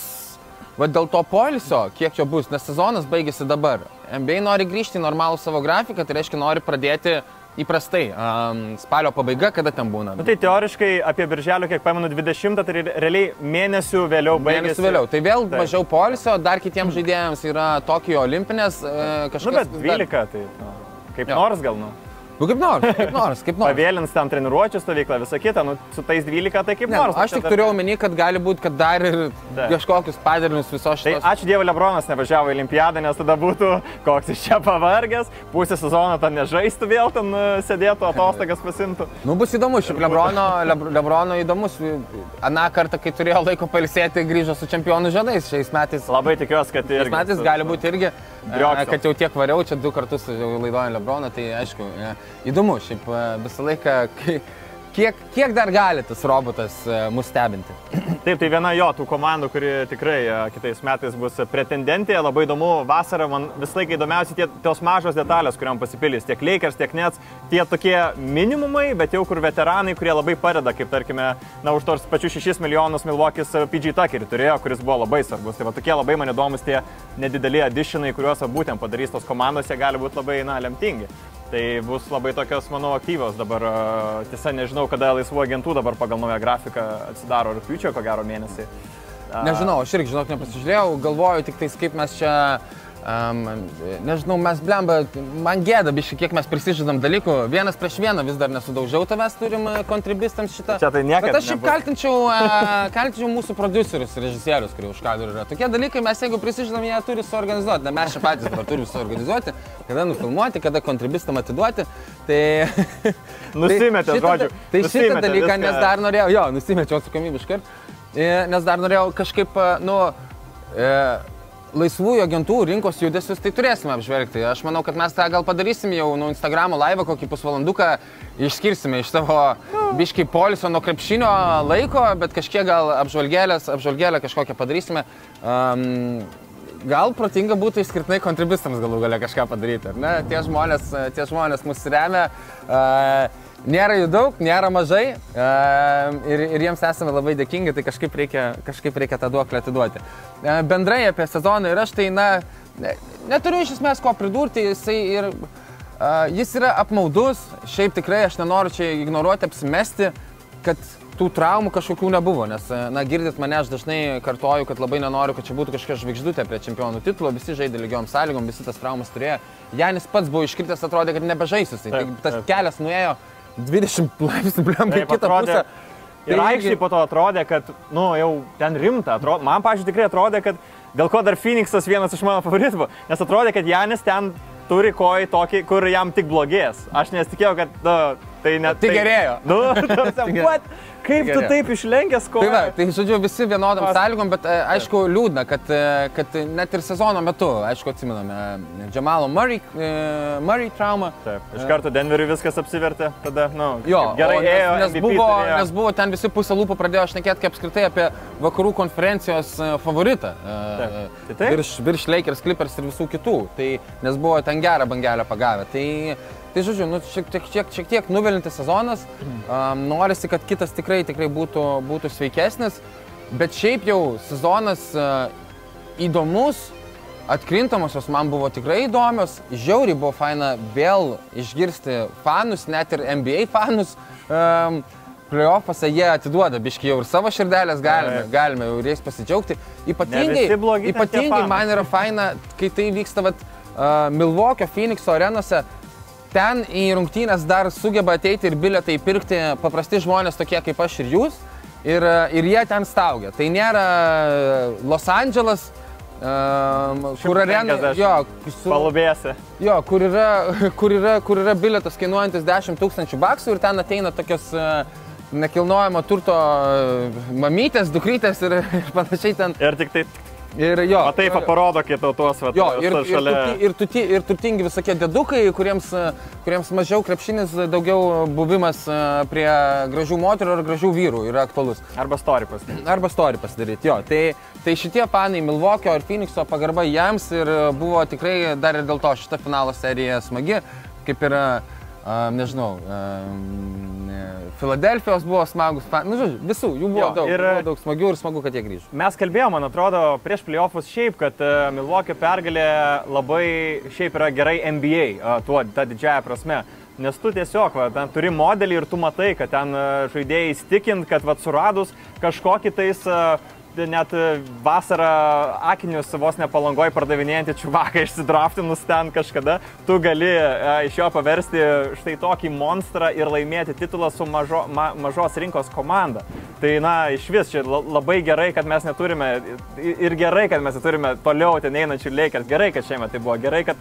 va dėl to polisio, kiek jo bus, nes sezonas baigėsi dabar. MBA nori grįžti į normalų savo grafiką, tai reiškia nori pradėti uh, įprastai, um, spalio pabaiga, kada ten būna. Nu, tai teoriškai apie birželio, kiek pamenu, 20, tai realiai mėnesių vėliau baigėsi. Mėnesių vėliau. Tai vėl Taip. mažiau polisio, dar kitiems žaidėjams yra Tokijo olimpinės uh, kažkas. Nu, bet 12, dar... tai nu, kaip jo. nors gal, nu. Nu kaip nors, kaip nors, kaip nors. Pavėlins tam treniruočio stovyklą, visą kitą, nu, su tais 12 tai kaip ne, nors. Aš tik turėjau omeny, kad gali būti, kad dar ir da. kažkokius padarinius viso šito. Tai ačiū Dievui, Lebronas nevažiavo į Olimpiadą, nes tada būtų koks iš čia pavargęs, pusę sezono ten nežaistų vėl, ten e, sėdėtų, atostogas pasimtų. Nu bus įdomu, šiaip Lebrono, Lebrono įdomus. Aną kartą, kai turėjo laiko palisėti, grįžo su čempionų žiedais šiais metais. Labai tikiuosi, kad ir. Šiais metais gali būti irgi. Briokso. kad jau tiek variau, čia du kartus laidoju Lebroną, tai aišku, įdomu, šiaip visą laiką, kiek, kiek dar gali tas robotas mus stebinti. Taip, tai viena jo tų komandų, kuri tikrai kitais metais bus pretendentė, labai įdomu, vasarą man visą laiką įdomiausia tie, tos mažos detalės, kuriam pasipilys, tiek Lakers, tiek Nets, tie tokie minimumai, bet jau kur veteranai, kurie labai padeda, kaip tarkime, na, už tos pačius 6 milijonus Milvokis PG Tuckerį turėjo, kuris buvo labai svarbus. Tai va tokie labai man įdomus tie nedideli adišinai, kuriuos būtent padarys tos komandos, jie gali būti labai, na, lemtingi. Tai bus labai tokios, manau, aktyvios dabar. Tiesa, nežinau, kada laisvų agentų dabar pagal naują grafiką atsidaro rūpiučio, ko gero mėnesį. Nežinau, aš irgi, žinok, nepasižiūrėjau, galvoju tik tais, kaip mes čia, um, nežinau, mes blemba, man gėda, biškai, kiek mes prisižadam dalykų, vienas prieš vieną vis dar nesudaužiau tavęs, turim e, kontribistams šitą. Čia tai niekad Bet aš šiaip kaltinčiau, e, *laughs* kaltinčiau mūsų producerius, režisierius, kurie už kadrų yra. Tokie dalykai mes, jeigu prisižadam, jie turi suorganizuoti, ne mes čia patys dabar turim suorganizuoti, kada nufilmuoti, kada kontribistam atiduoti. Tai... *laughs* Nusimetė, tai šitą- žodžiu, Tai šitą nusimetė dalyką, viską. nes dar norėjau, jo, nusimečiau atsakomybę iškart, E, nes dar norėjau kažkaip, nu, e, laisvųjų agentų rinkos judesius tai turėsime apžvelgti. Aš manau, kad mes tą gal padarysim jau nuo Instagramo laivą kokį pusvalanduką, išskirsime iš savo biškai polisio nuo krepšinio laiko, bet kažkiek gal apžvalgėlės, apžvalgėlę kažkokią padarysime. Um, Gal protinga būtų išskirtinai kontribistams galų galę kažką padaryti, ar ne? Tie žmonės, tie žmonės mus remia, uh, nėra jų daug, nėra mažai uh, ir, ir jiems esame labai dėkingi, tai kažkaip reikia, kažkaip reikia tą duoklę atiduoti. Uh, bendrai apie sezoną ir aš tai, na, ne, neturiu iš esmės ko pridurti, jisai ir jis yra apmaudus, šiaip tikrai aš nenoriu čia ignoruoti, apsimesti, kad tų traumų kažkokių nebuvo, nes, na, girdit mane, aš dažnai kartoju, kad labai nenoriu, kad čia būtų kažkokia žvaigždutė prie čempionų titulo, visi žaidė lygiom sąlygom, visi tas traumas turėjo. Janis pats buvo iškritęs, atrodė, kad nebežaisiu, tai tas kelias nuėjo 20 laipsnių, blem, į kitą atrodė- pusę. Ir Tai aikščiai po to atrodė, kad, nu, jau ten rimta. Atrodo, man, pažiūrėjau, tikrai atrodė, kad dėl ko dar Phoenixas vienas iš mano favoritų. Nes atrodė, kad Janis ten turi kojį tokį, kur jam tik blogės. Aš nesitikėjau, kad, nu, tai net... Tik gerėjo. Nu, *laughs* tarsi, Tik what? Kaip tu gerėjo. taip išlenkęs Tai, koją? va, tai žodžiu, visi vienodam Pas- sąlygom, bet e, aišku, liūdna, kad, e, kad net ir sezono metu, aišku, atsimename, Džamalo Murray, e, Murray traumą. Taip, iš karto Denveriui viskas apsivertė, tada, nu, Jo, gerai nes, ėjo, nes, MVP buvo, turėjo. nes buvo ten visi pusę lūpų pradėjo šnekėti kaip apskritai apie vakarų konferencijos favoritą. Taip. Tai taip. Virš, virš Lakers, Clippers ir visų kitų. Tai, nes buvo ten gerą bangelę pagavę. Tai, tai žodžiu, nu, šiek, tiek, šiek, šiek tiek nuvilintis sezonas. Um, norisi, kad kitas tikrai, tikrai būtų, būtų sveikesnis. Bet šiaip jau sezonas uh, įdomus. Atkrintamosios man buvo tikrai įdomios, žiauriai buvo faina vėl išgirsti fanus, net ir NBA fanus. Um, Playoffuose jie atiduoda, biški jau ir savo širdelės galime, galime jau jais pasidžiaugti. Ypatingai, blogi ypatingai man yra faina, kai tai vyksta vat, uh, Milvokio Phoenixo arenose. Ten į rungtynės dar sugeba ateiti ir bilietą įpirkti paprasti žmonės tokie kaip aš ir jūs. Ir, uh, ir jie ten staugia. Tai nėra Los Andželas, um, kur arena. 150. Jo, su, Palubėsi. Jo, kur yra, *laughs* kur yra, kur yra bilietas kainuojantis 10 tūkstančių baksų ir ten ateina tokios e, nekilnojamo turto e, mamytės, dukrytės ir, *laughs* ir panašiai ten. Ir tik tai, Ir jo. o taip parodo kitų tuos, va, Jo, ir, ir, šalia. ir, turti, ir turtingi visokie dedukai, kuriems, kuriems mažiau krepšinis, daugiau buvimas e, prie gražių moterų ar gražių vyrų yra aktualus. Arba story pasidaryti. Arba story pasidaryti, jo. Tai, tai šitie panai Milvokio ir Phoenixo pagarba jiems ir buvo tikrai dar ir dėl to šita finalo serija smagi, kaip ir, a, nežinau, Filadelfijos buvo smagus, nu, žodžiu, visų, jų buvo Jo, daug, ir- buvo daug smagių ir smagu, kad jie grįžo. Mes kalbėjome, man atrodo, prieš playoffus šiaip, kad uh, Milwaukee pergalė labai šiaip yra gerai NBA, uh, tuo, ta didžiaja prasme. Nes tu tiesiog, va, ten turi modelį ir tu matai, kad ten uh, žaidėjai įstikint, kad va, suradus kažkokį tais net e, vasarą akinius vos nepalangoj pardavinėjantį čiuvaką išsidraftinus ten kažkada, tu gali e, iš jo paversti štai tokį monstrą ir laimėti titulą su mažo, ma, mažos rinkos komanda. Tai na, iš vis čia la- labai gerai, kad mes neturime ir gerai, kad mes neturime toliau ten einančių Lakers. Gerai, kad šiemet tai buvo gerai, kad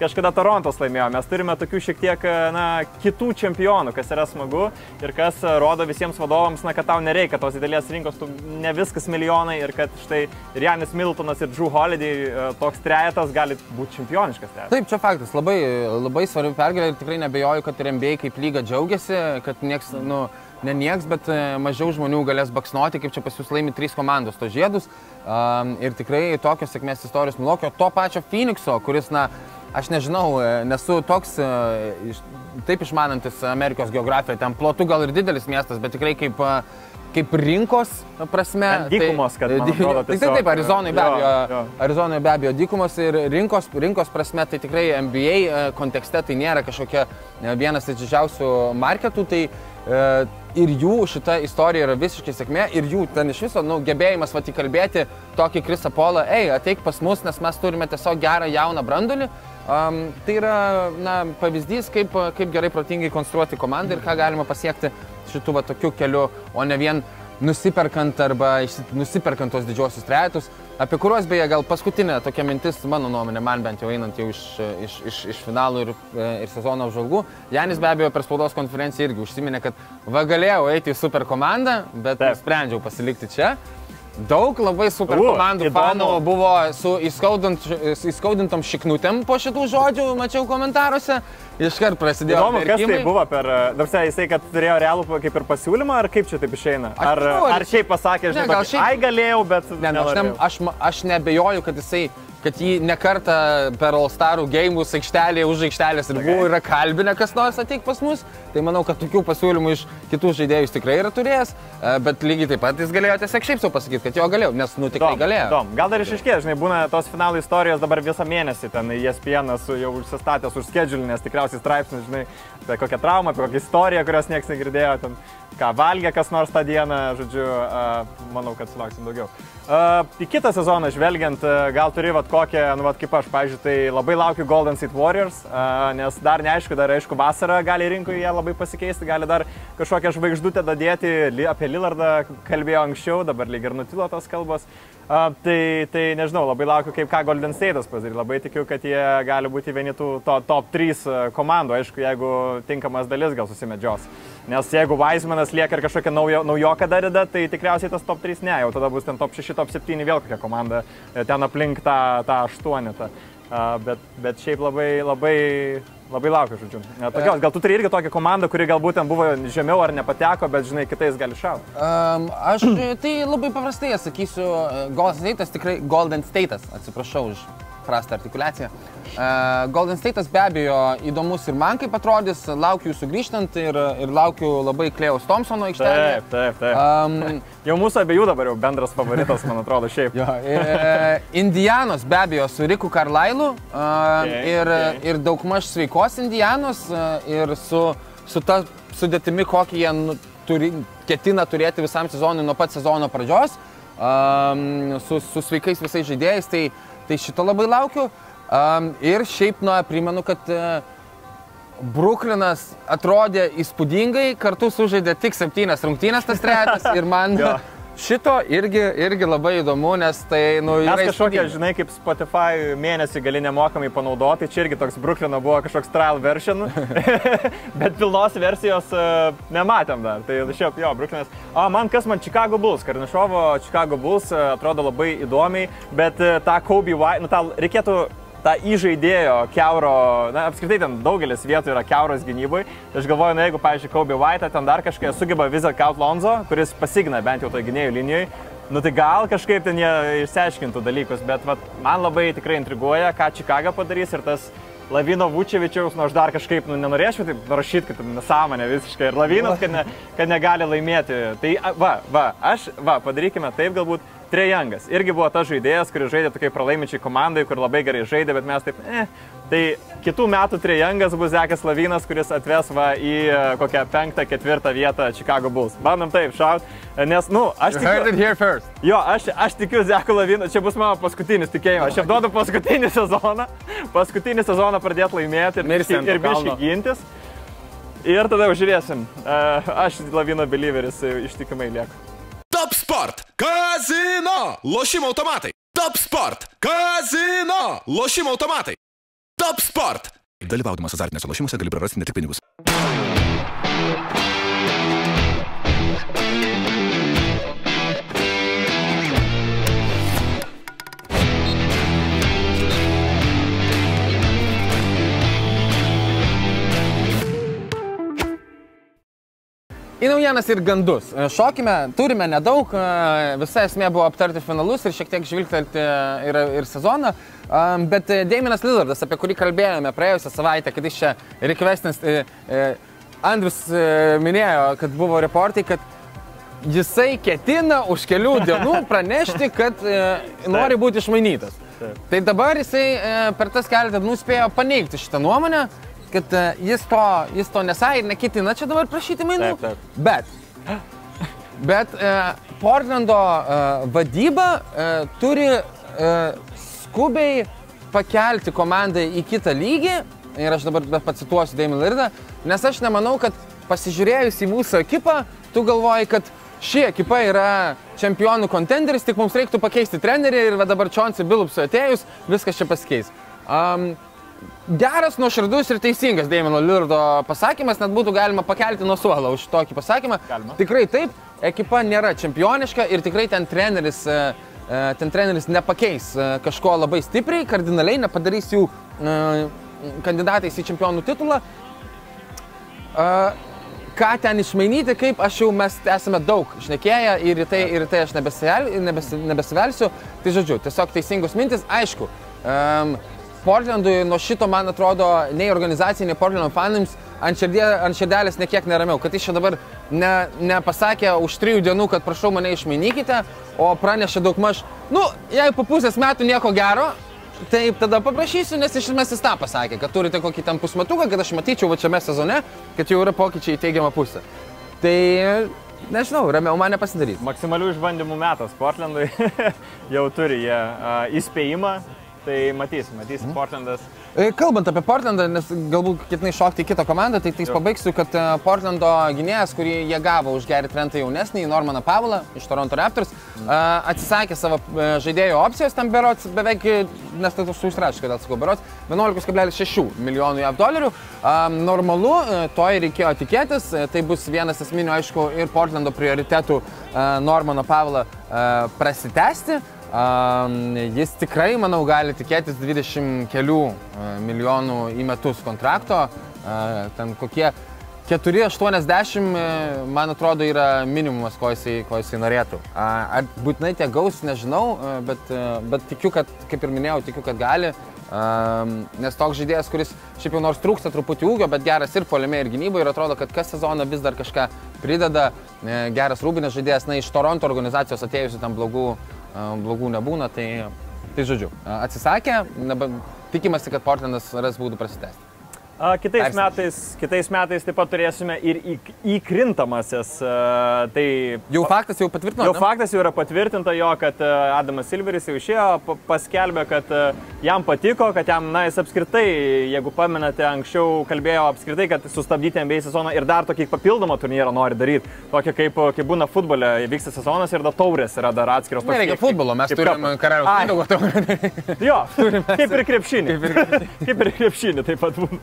kažkada Torontas laimėjo. Mes turime tokių šiek tiek na, kitų čempionų, kas yra smagu ir kas e, rodo visiems vadovams, na, kad tau nereikia tos didelės rinkos, tu ne viskas milijonai ir kad štai ir Janis Miltonas ir Drew Holiday e, toks trejetas gali būti čempioniškas trejetas. Taip, čia faktas, labai, labai svarbi pergalė ir tikrai nebejoju, kad ir NBA kaip lyga džiaugiasi, kad nieks, nu, ne nieks, bet e, mažiau žmonių galės baksnuoti, kaip čia pas jūs laimi trys komandos to žiedus. Um, ir tikrai tokios sėkmės istorijos Milokio, to pačio Phoenixo, kuris, na, aš nežinau, e, nesu toks e, taip išmanantis Amerikos geografiją, ten plotų gal ir didelis miestas, bet tikrai kaip, e, kaip rinkos prasme. Ten dykumos, kad, man atrodo, *laughs* tai, taip, tiesiog, taip, Arizonai be jo, abejo. jo. Arizonoje be abejo dykumos ir rinkos, rinkos prasme tai tikrai NBA e, kontekste tai nėra kažkokia vienas iš didžiausių marketų, tai ir jų šita istorija yra visiškai sėkmė ir jų ten iš viso nu, gebėjimas vat įkalbėti tokį Krisą Polą, ei, ateik pas mus, nes mes turime tiesiog gerą jauną brandulį. Um, tai yra na, pavyzdys, kaip, kaip gerai protingai konstruoti komandą ir ką galima pasiekti šitų va, tokių kelių, o ne vien nusiperkant arba nusiperkant tos didžiosius trejetus, apie kuriuos beje gal paskutinė tokia mintis, mano nuomonė, man bent jau einant jau iš, iš, iš, iš finalų ir, e, ir sezono apžvalgų. Janis be abejo per spaudos konferenciją irgi užsiminė, kad va galėjau eiti į super komandą, bet Taip. nusprendžiau pasilikti čia. Daug labai super komandų fanų buvo su įskaudint, įskaudintom šiknutėm po šitų žodžių, mačiau komentaruose. Iškart prasidėjo. Įdomu, kas tai buvo per... Dabar jisai, kad turėjo realų kaip ir pasiūlymą, ar kaip čia taip išeina? Ar, ar- šiaip pasakė, žinai, Ne, gal šiaip- ai galėjau, bet... Ne, nu, aš, ne, nenorėjau." aš, aš nebejoju, kad jisai, kad jį nekartą per All Starų gėjimus aikštelėje, už aikštelės ir buvo yra kalbinę kas nors ateik pas mus. Tai manau, kad tokių pasiūlymų iš kitų žaidėjų jis tikrai yra turėjęs, e, bet lygiai taip pat jis galėjo tiesiog šiaip sau pasakyti, kad jo galėjau, nes nu tikrai Įdomu, galėjo. įdomu. Gal dar išiškės, žinai, būna tos finalų istorijos dabar visą mėnesį, ten E ESPN jau užsistatęs už schedule, nes tikriausiai straipsnis, žinai, apie kokią traumą, apie kokią istoriją, kurios niekas negirdėjo, ten ką valgė kas nors tą dieną, žodžiu, manau, kad sulauksim daugiau. Į kitą sezoną žvelgiant, gal turi vat kokią, nu, vat kaip aš, pažiūrėjau, tai labai laukiu Golden State Warriors, nes dar neaišku, dar aišku, vasarą gali rinkoje jie labai pasikeisti, gali dar kažkokią žvaigždutę dadėti, apie Lillardą kalbėjau anksčiau, dabar lyg ir nutilo tos kalbos. Tai, tai nežinau, labai laukiu, kaip ką Golden State'as padarys. Labai tikiu, kad jie gali būti vieni tų to, top 3 komandų, aišku, jeigu tinkamas dalis gal susimedžios. Nes jeigu Weismanas lieka ir kažkokią naujo, naujoką darida, tai tikriausiai tas top 3 ne, jau tada bus ten top 6, top 7 vėl kokia komanda e, ten aplink tą, tą 8. Bet, bet šiaip labai, labai, labai laukiu, žodžiu. E, Tokios, gal tu turi irgi tokią komandą, kuri galbūt ten buvo žemiau ar nepateko, bet žinai, kitais gali šauti. Um, aš tai labai paprastai atsakysiu, e, Golden State'as tikrai Golden State'as, atsiprašau už prastą artikulaciją. Uh, Golden State'as be abejo įdomus ir man kaip atrodys, laukiu jų sugrįžtant ir, ir laukiu labai Klejaus Thompsono aikštelėje. Taip, taip, taip. Um, *laughs* Jau mūsų abiejų dabar jau bendras favoritas, man atrodo, šiaip. jo, e, Indianos be abejo su Riku Karlailu uh, Okay, ir, okay. ir daugmaž sveikos Indianos uh, ir su, su ta sudėtimi, kokį jie nu, turi, ketina turėti visam sezonui nuo pat sezono pradžios, um, su, su sveikais visais žaidėjais, tai, tai šito labai laukiu. Um, ir šiaip, na, primenu, kad uh, Bruklinas atrodė įspūdingai, kartu sužaidė tik septynias rungtynės tas trejetas *laughs* ir man. Šito irgi, irgi labai įdomu, nes tai, nu, yra Mes įspūdinga. žinai, kaip Spotify mėnesį gali nemokamai panaudoti, čia irgi toks Bruklino buvo kažkoks trial version, *laughs* bet pilnos versijos uh, nematėm dar. Tai šiaip jo, Bruklinas. O man kas man Chicago Bulls, Karnišovo Chicago Bulls uh, atrodo labai įdomiai, bet uh, tą Kobe White, nu tą reikėtų tą įžaidėjo keuro, na apskritai ten daugelis vietų yra keuros gynybai. Aš galvoju, na jeigu, pavyzdžiui, Kobe White ten dar kažkaip sugeba vizą kaut Lonzo, kuris pasigna bent jau to gynėjų linijoje, nu tai gal kažkaip ten jie išsiaiškintų dalykus, bet vat, man labai tikrai intriguoja, ką Čikaga padarys ir tas Lavino Vučevičiaus, nu aš dar kažkaip nu, nenorėčiau taip rašyti, kad nesąmonė visiškai. Ir Lavinas, kad, ne, kad negali laimėti. Tai va, va, aš, va, padarykime taip galbūt. Trejangas irgi buvo tas žaidėjas, kuris žaidė tokiai pralaimičiai komandai, kur labai gerai žaidė, bet mes taip, eh. Tai kitų metų Trejangas bus Zekas Lavinas, kuris atves va į e, kokią penktą, ketvirtą vietą Chicago Bulls. Bandom taip šaut, nes, nu, aš tikiu, jo, aš, aš tikiu Zeku Lavinu, čia bus mano paskutinis tikėjimas. Aš jam duodu paskutinį *laughs* sezoną, paskutinį sezoną pradėti laimėti ir, Mirsi ant ir biškai gintis. Ir tada jau žiūrėsim. E, Aš Lavino believeris e, ištikimai lieku. Top Sport Kazino. Lošimo automatai. Top Sport Kazino. Lošimo automatai. Top Sport. Dalyvaudamas azartiniuose lošimuose gali prarasti ne tik pinigus. Į naujienas ir gandus. E, Šokime, turime nedaug, e, visa esmė buvo aptarti finalus ir šiek tiek žvilgtelti ir, ir sezoną. Bet e, Daiminas Lillardas, apie kurį kalbėjome praėjusią savaitę, kad jis čia reikvesnis, Andrius e, minėjo, kad buvo reportai, kad jisai ketina už kelių dienų *laughs* pranešti, kad e, nori būti išmainytas. Tai dabar jisai e, per tas keletą dienų spėjo paneigti šitą nuomonę, kad e, jis to, jis to nesai ir neketina čia dabar prašyti mainų. Taip, taip. Bet, bet e, Portlando e, vadyba e, turi e, skubiai pakelti komandą į kitą lygį. Ir aš dabar pacituosiu Damon Lirdą, nes aš nemanau, kad pasižiūrėjus į mūsų ekipą, tu galvoji, kad ši ekipa yra čempionų kontenderis, tik mums reiktų pakeisti trenerį ir dabar Čionsi Bilupsui atėjus, viskas čia pasikeis. Um, Geras, nuoširdus ir teisingas Daimono Lirdo pasakymas, net būtų galima pakelti nuo suolo už tokį pasakymą. Galima. Tikrai taip, ekipa nėra čempioniška ir tikrai ten treneris, e, e, ten treneris nepakeis e, kažko labai stipriai, kardinaliai nepadarys jų kandidatais į čempionų titulą. Ką ten išmainyti, kaip aš jau mes esame daug išnekėję ir į tai, ir į tai aš nebesivel- nebesi- nebesivelsiu. Tai žodžiu, tiesiog teisingos mintis, aišku. Um, Portlandui nuo šito, man atrodo, nei organizacijai, nei Portlando fanams ant, širdė, ant širdelės nekiek neramiau, kad jis čia dabar ne, nepasakė už trijų dienų, kad prašau mane išmainykite, o pranešė daug maž, nu, jei po pusės metų nieko gero, Taip, tada paprašysiu, nes iš esmės jis tą pasakė, kad turite kokį ten pusmetuką, kad aš matyčiau va šiame sezone, kad jau yra pokyčiai į teigiamą pusę. Tai, nežinau, ramiau man nepasidarys. Maksimalių išbandymų metas Portlandui *laughs* jau turi jie a, įspėjimą, tai matysim, matysim, Portlandas. E, Kalbant apie Portlandą, nes galbūt ketinai šokti į kitą komandą, tai tais Jo. pabaigsiu, kad e, Portlando gynėjas, kurį jie gavo už Gerį Trentą jaunesnį, Normaną Pavlą iš Toronto Raptors, e, atsisakė savo žaidėjo opcijos, tam berots beveik, nes tai aš užsirašau, kad atsakau, berots 11,6 milijonų JAV dolerių. Normalu, to ir reikėjo tikėtis, tai bus vienas esminių, aišku, ir Portlando prioritetų Normano Pavlą prasitesti. Jis tikrai, manau, gali tikėtis 20 kelių milijonų į metus kontrakto. Ten kokie 4,80, uh, man atrodo, yra minimumas, ko jisai, ko jisai norėtų. Ar būtinai tie gaus, nežinau, bet, uh, bet tikiu, kad, kaip ir minėjau, tikiu, kad gali. Nes toks žaidėjas, kuris šiaip jau nors trūksta truputį ūgio, bet geras ir poliame, ir gynyboje, ir atrodo, kad kas sezoną vis dar kažką prideda. E, Geras rūbinės žaidėjas, na, iš Toronto organizacijos atėjusių tam blogų, e, blogų nebūna, tai, tai žodžiu, atsisakė, nebe, tikimasi, kad Portlandas ras būdų prasitęsti. Kitais metais, kitais metais taip pat turėsime ir į- įkrintamasis. a, Tai Jau faktas, jau patvirtino. Jau ne? faktas jau yra patvirtinta jo, kad Adamas Silveris jau išėjo, pa- paskelbė, kad jam patiko, kad jam, na, jis apskritai, jeigu pamenate, anksčiau kalbėjo apskritai, kad sustabdyti NBA sezoną ir dar tokį papildomą turnyrą nori daryti. Tokį kaip, kaip būna futbole, vyksta sezonas ir dar taurės yra dar atskiros. toks Nereikia kaip- futbolo, mes kaip turim kapas. karaliaus Ai. mindaugo. Jo, *laughs* kaip ir krepšinį. Kaip ir krepšinį taip pat būna.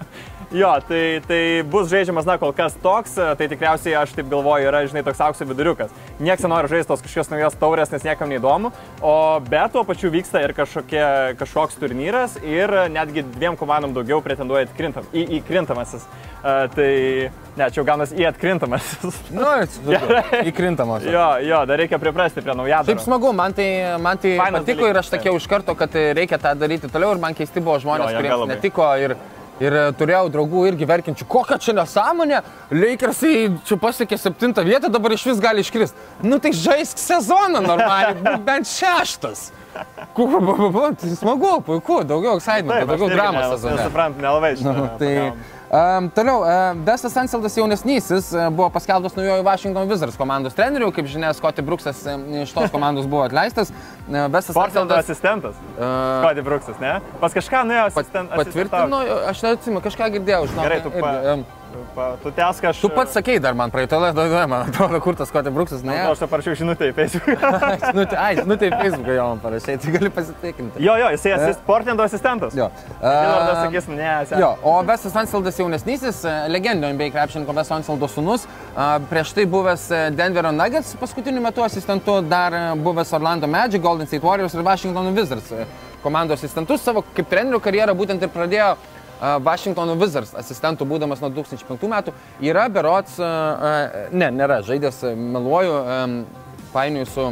Jo, tai, tai bus žaidžiamas, na, kol kas toks, tai tikriausiai aš taip galvoju, yra, žinai, toks aukso viduriukas. Niekas nenori žaisti tos kažkokios naujos taurės, nes niekam neįdomu, o bet tuo pačiu vyksta ir kažkokie, kažkoks turnyras ir netgi dviem komandom daugiau pretenduoja atkrintam, į, į krintamasis. Uh, tai, ne, čia jau gaunas į atkrintamasis. *laughs* Nu, *laughs* įkrintamos. jo, jo, dar reikia priprasti prie naujadaro. Taip smagu, man tai, man tai Fainas patiko dalykas, ir aš sakiau iš karto, kad reikia tą daryti toliau ir man keisti buvo žmonės, Jo, kuriems netiko ir, ir turėjau draugų irgi verkinčių, kokia čia nesąmonė, Lakersai čia pasiekė septintą vietą, dabar iš vis gali iškristi. Nu tai žaisk sezoną normaliai, būk *laughs* bent šeštas. Ku- bu- bu- bu- bu, Tai smagu, puiku, daugiau excitement, daugiau dramos sezone. Suprantu, nelabai žinau. Nu, tai, toliau, Vestas Anseldas jaunesnysis buvo paskelbtas naujojo Washington Wizards komandos treneriu, kaip žinia, Scotty Brooksas iš tos komandos buvo atleistas. Vestas Portlando Anseldas asistentas. uh, Kodi Bruksas, ne? Pas kažką nuėjo pat, asistent, patvirtino, aš neatsimenu, kažką girdėjau, žinau. Gerai, tu, pa, um, pa, tu tesk aš. tu pats sakei dar man praeitoje laidoje, *laughs* man atrodo, kur tas Scotty Brooksas, Na, ne? aš tau parašiau žinutę į Facebook. nu, *laughs* tai, ai, nu tai Facebook'e jo man parašai, tai gali pasitikinti. jo, jo, jisai asist, Portlando asistentas. Jo. Uh, sakys, ne, esi. Jo, o Vesas Anseldas jaunesnysis, e, legendinio NBA krepšininko Vesas Anseldo sūnus, a, prieš tai buvęs e, Denverio Nuggets paskutiniu metu asistentu, dar e, buvęs Orlando Magic, Golden State Warriors ir Washington Wizards komandos asistentus. Savo kaip trenerių karjerą būtent ir pradėjo Washington Wizards asistentų būdamas nuo 2005 metų. Yra berots, ne, nėra, žaidęs, meluoju, painioju su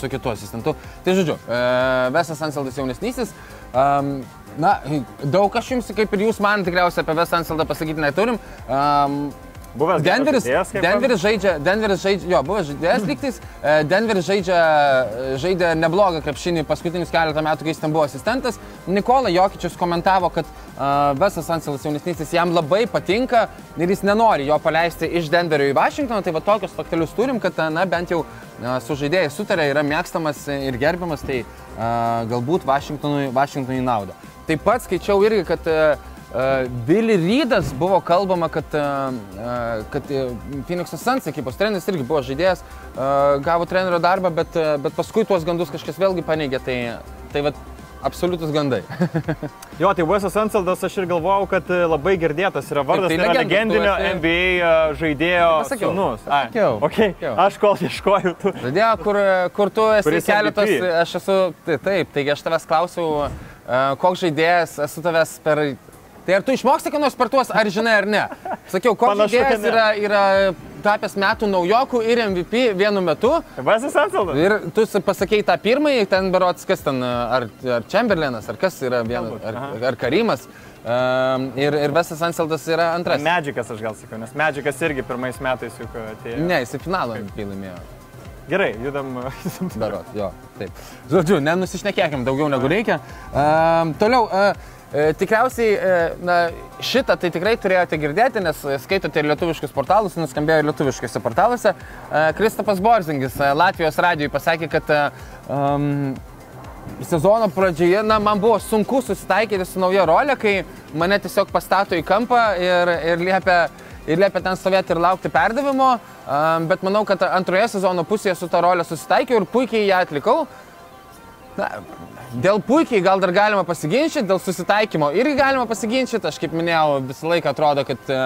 su kitu asistentu. Tai žodžiu, Vesas Anseldas jaunesnysis. Na, daug aš jums, kaip ir jūs man tikriausiai apie Vesą Anseldą pasakyti neturim. Buvęs Denveris, žaidėjas, Denveris žaidžia, Denveris žaidžia, jo, buvęs žaidėjas lygtais, e, Denveris žaidžia, žaidė neblogą krepšinį paskutinius keletą metų, kai jis ten buvo asistentas. Nikola Jokičius komentavo, kad uh, Vesas Anselas jaunesnysis jam labai patinka ir jis nenori jo paleisti iš Denverio į Vašingtoną, tai va tokius faktelius turim, kad, na, bent jau uh, su žaidėjai sutarė, yra mėgstamas ir gerbiamas, tai uh, galbūt Vašingtonui, Vašingtonui nauda. Taip pat skaičiau irgi, kad uh, Billy Rydas buvo kalbama, kad, kad Phoenix'as Suns ekipos treneris irgi buvo žaidėjas, gavo trenerio darbą, bet, bet paskui tuos gandus kažkas vėlgi paneigė. Tai, tai vat, absoliutus gandai. Jo, tai Wesas Anseldas aš ir galvojau, kad labai girdėtas yra vardas, Taip, tai, tai legendinio esi- NBA žaidėjo Pasakiau, sūnus. pasakiau, Okay. pasakiau. Aš kol ieškojau, tu. Žadėjo, kur, kur tu esi keletas, aš esu, tai, taip, taigi aš tavęs klausiau, koks žaidėjas esu tavęs per... Tai ar tu išmoksti, ką nors per tuos, ar žinai ar ne? Sakiau, koks žaidėjas yra, yra tapęs metų naujokų ir MVP vienu metu. Wesas Anseldas. Ir tu pasakei tą pirmąjį, ten berots, kas ten, ar, ar Chamberlainas, ar kas yra vienas, ar, ar Karimas. Um, ir, ir Vesas Anseldas yra antras. Medžikas aš gal sakiau, nes Medžikas irgi pirmais metais juk atėjo. Ne, jis į finalą laimėjo. Gerai, judam. *laughs* Berot, jo, taip. Žodžiu, nenusišnekėkim daugiau negu reikia. Um, toliau, uh, tikriausiai, e, na, šitą tai tikrai turėjote girdėti, nes e, skaitote ir lietuviškus portalus, nuskambėjo ir lietuviškose portaluose. E, Kristapas Borzingis e, Latvijos radijui pasakė, kad e, um, sezono pradžioje, na, man buvo sunku susitaikyti su nauja rolė, kai mane tiesiog pastato į kampą ir, ir liepia ir liepia ten stovėti ir laukti perdavimo, bet manau, kad antroje sezono pusėje su tą rolę susitaikiau ir puikiai ją atlikau. Na, dėl puikiai gal dar galima pasiginčyti, dėl susitaikymo irgi galima pasiginčyti, aš kaip minėjau, visą laiką atrodo, kad e,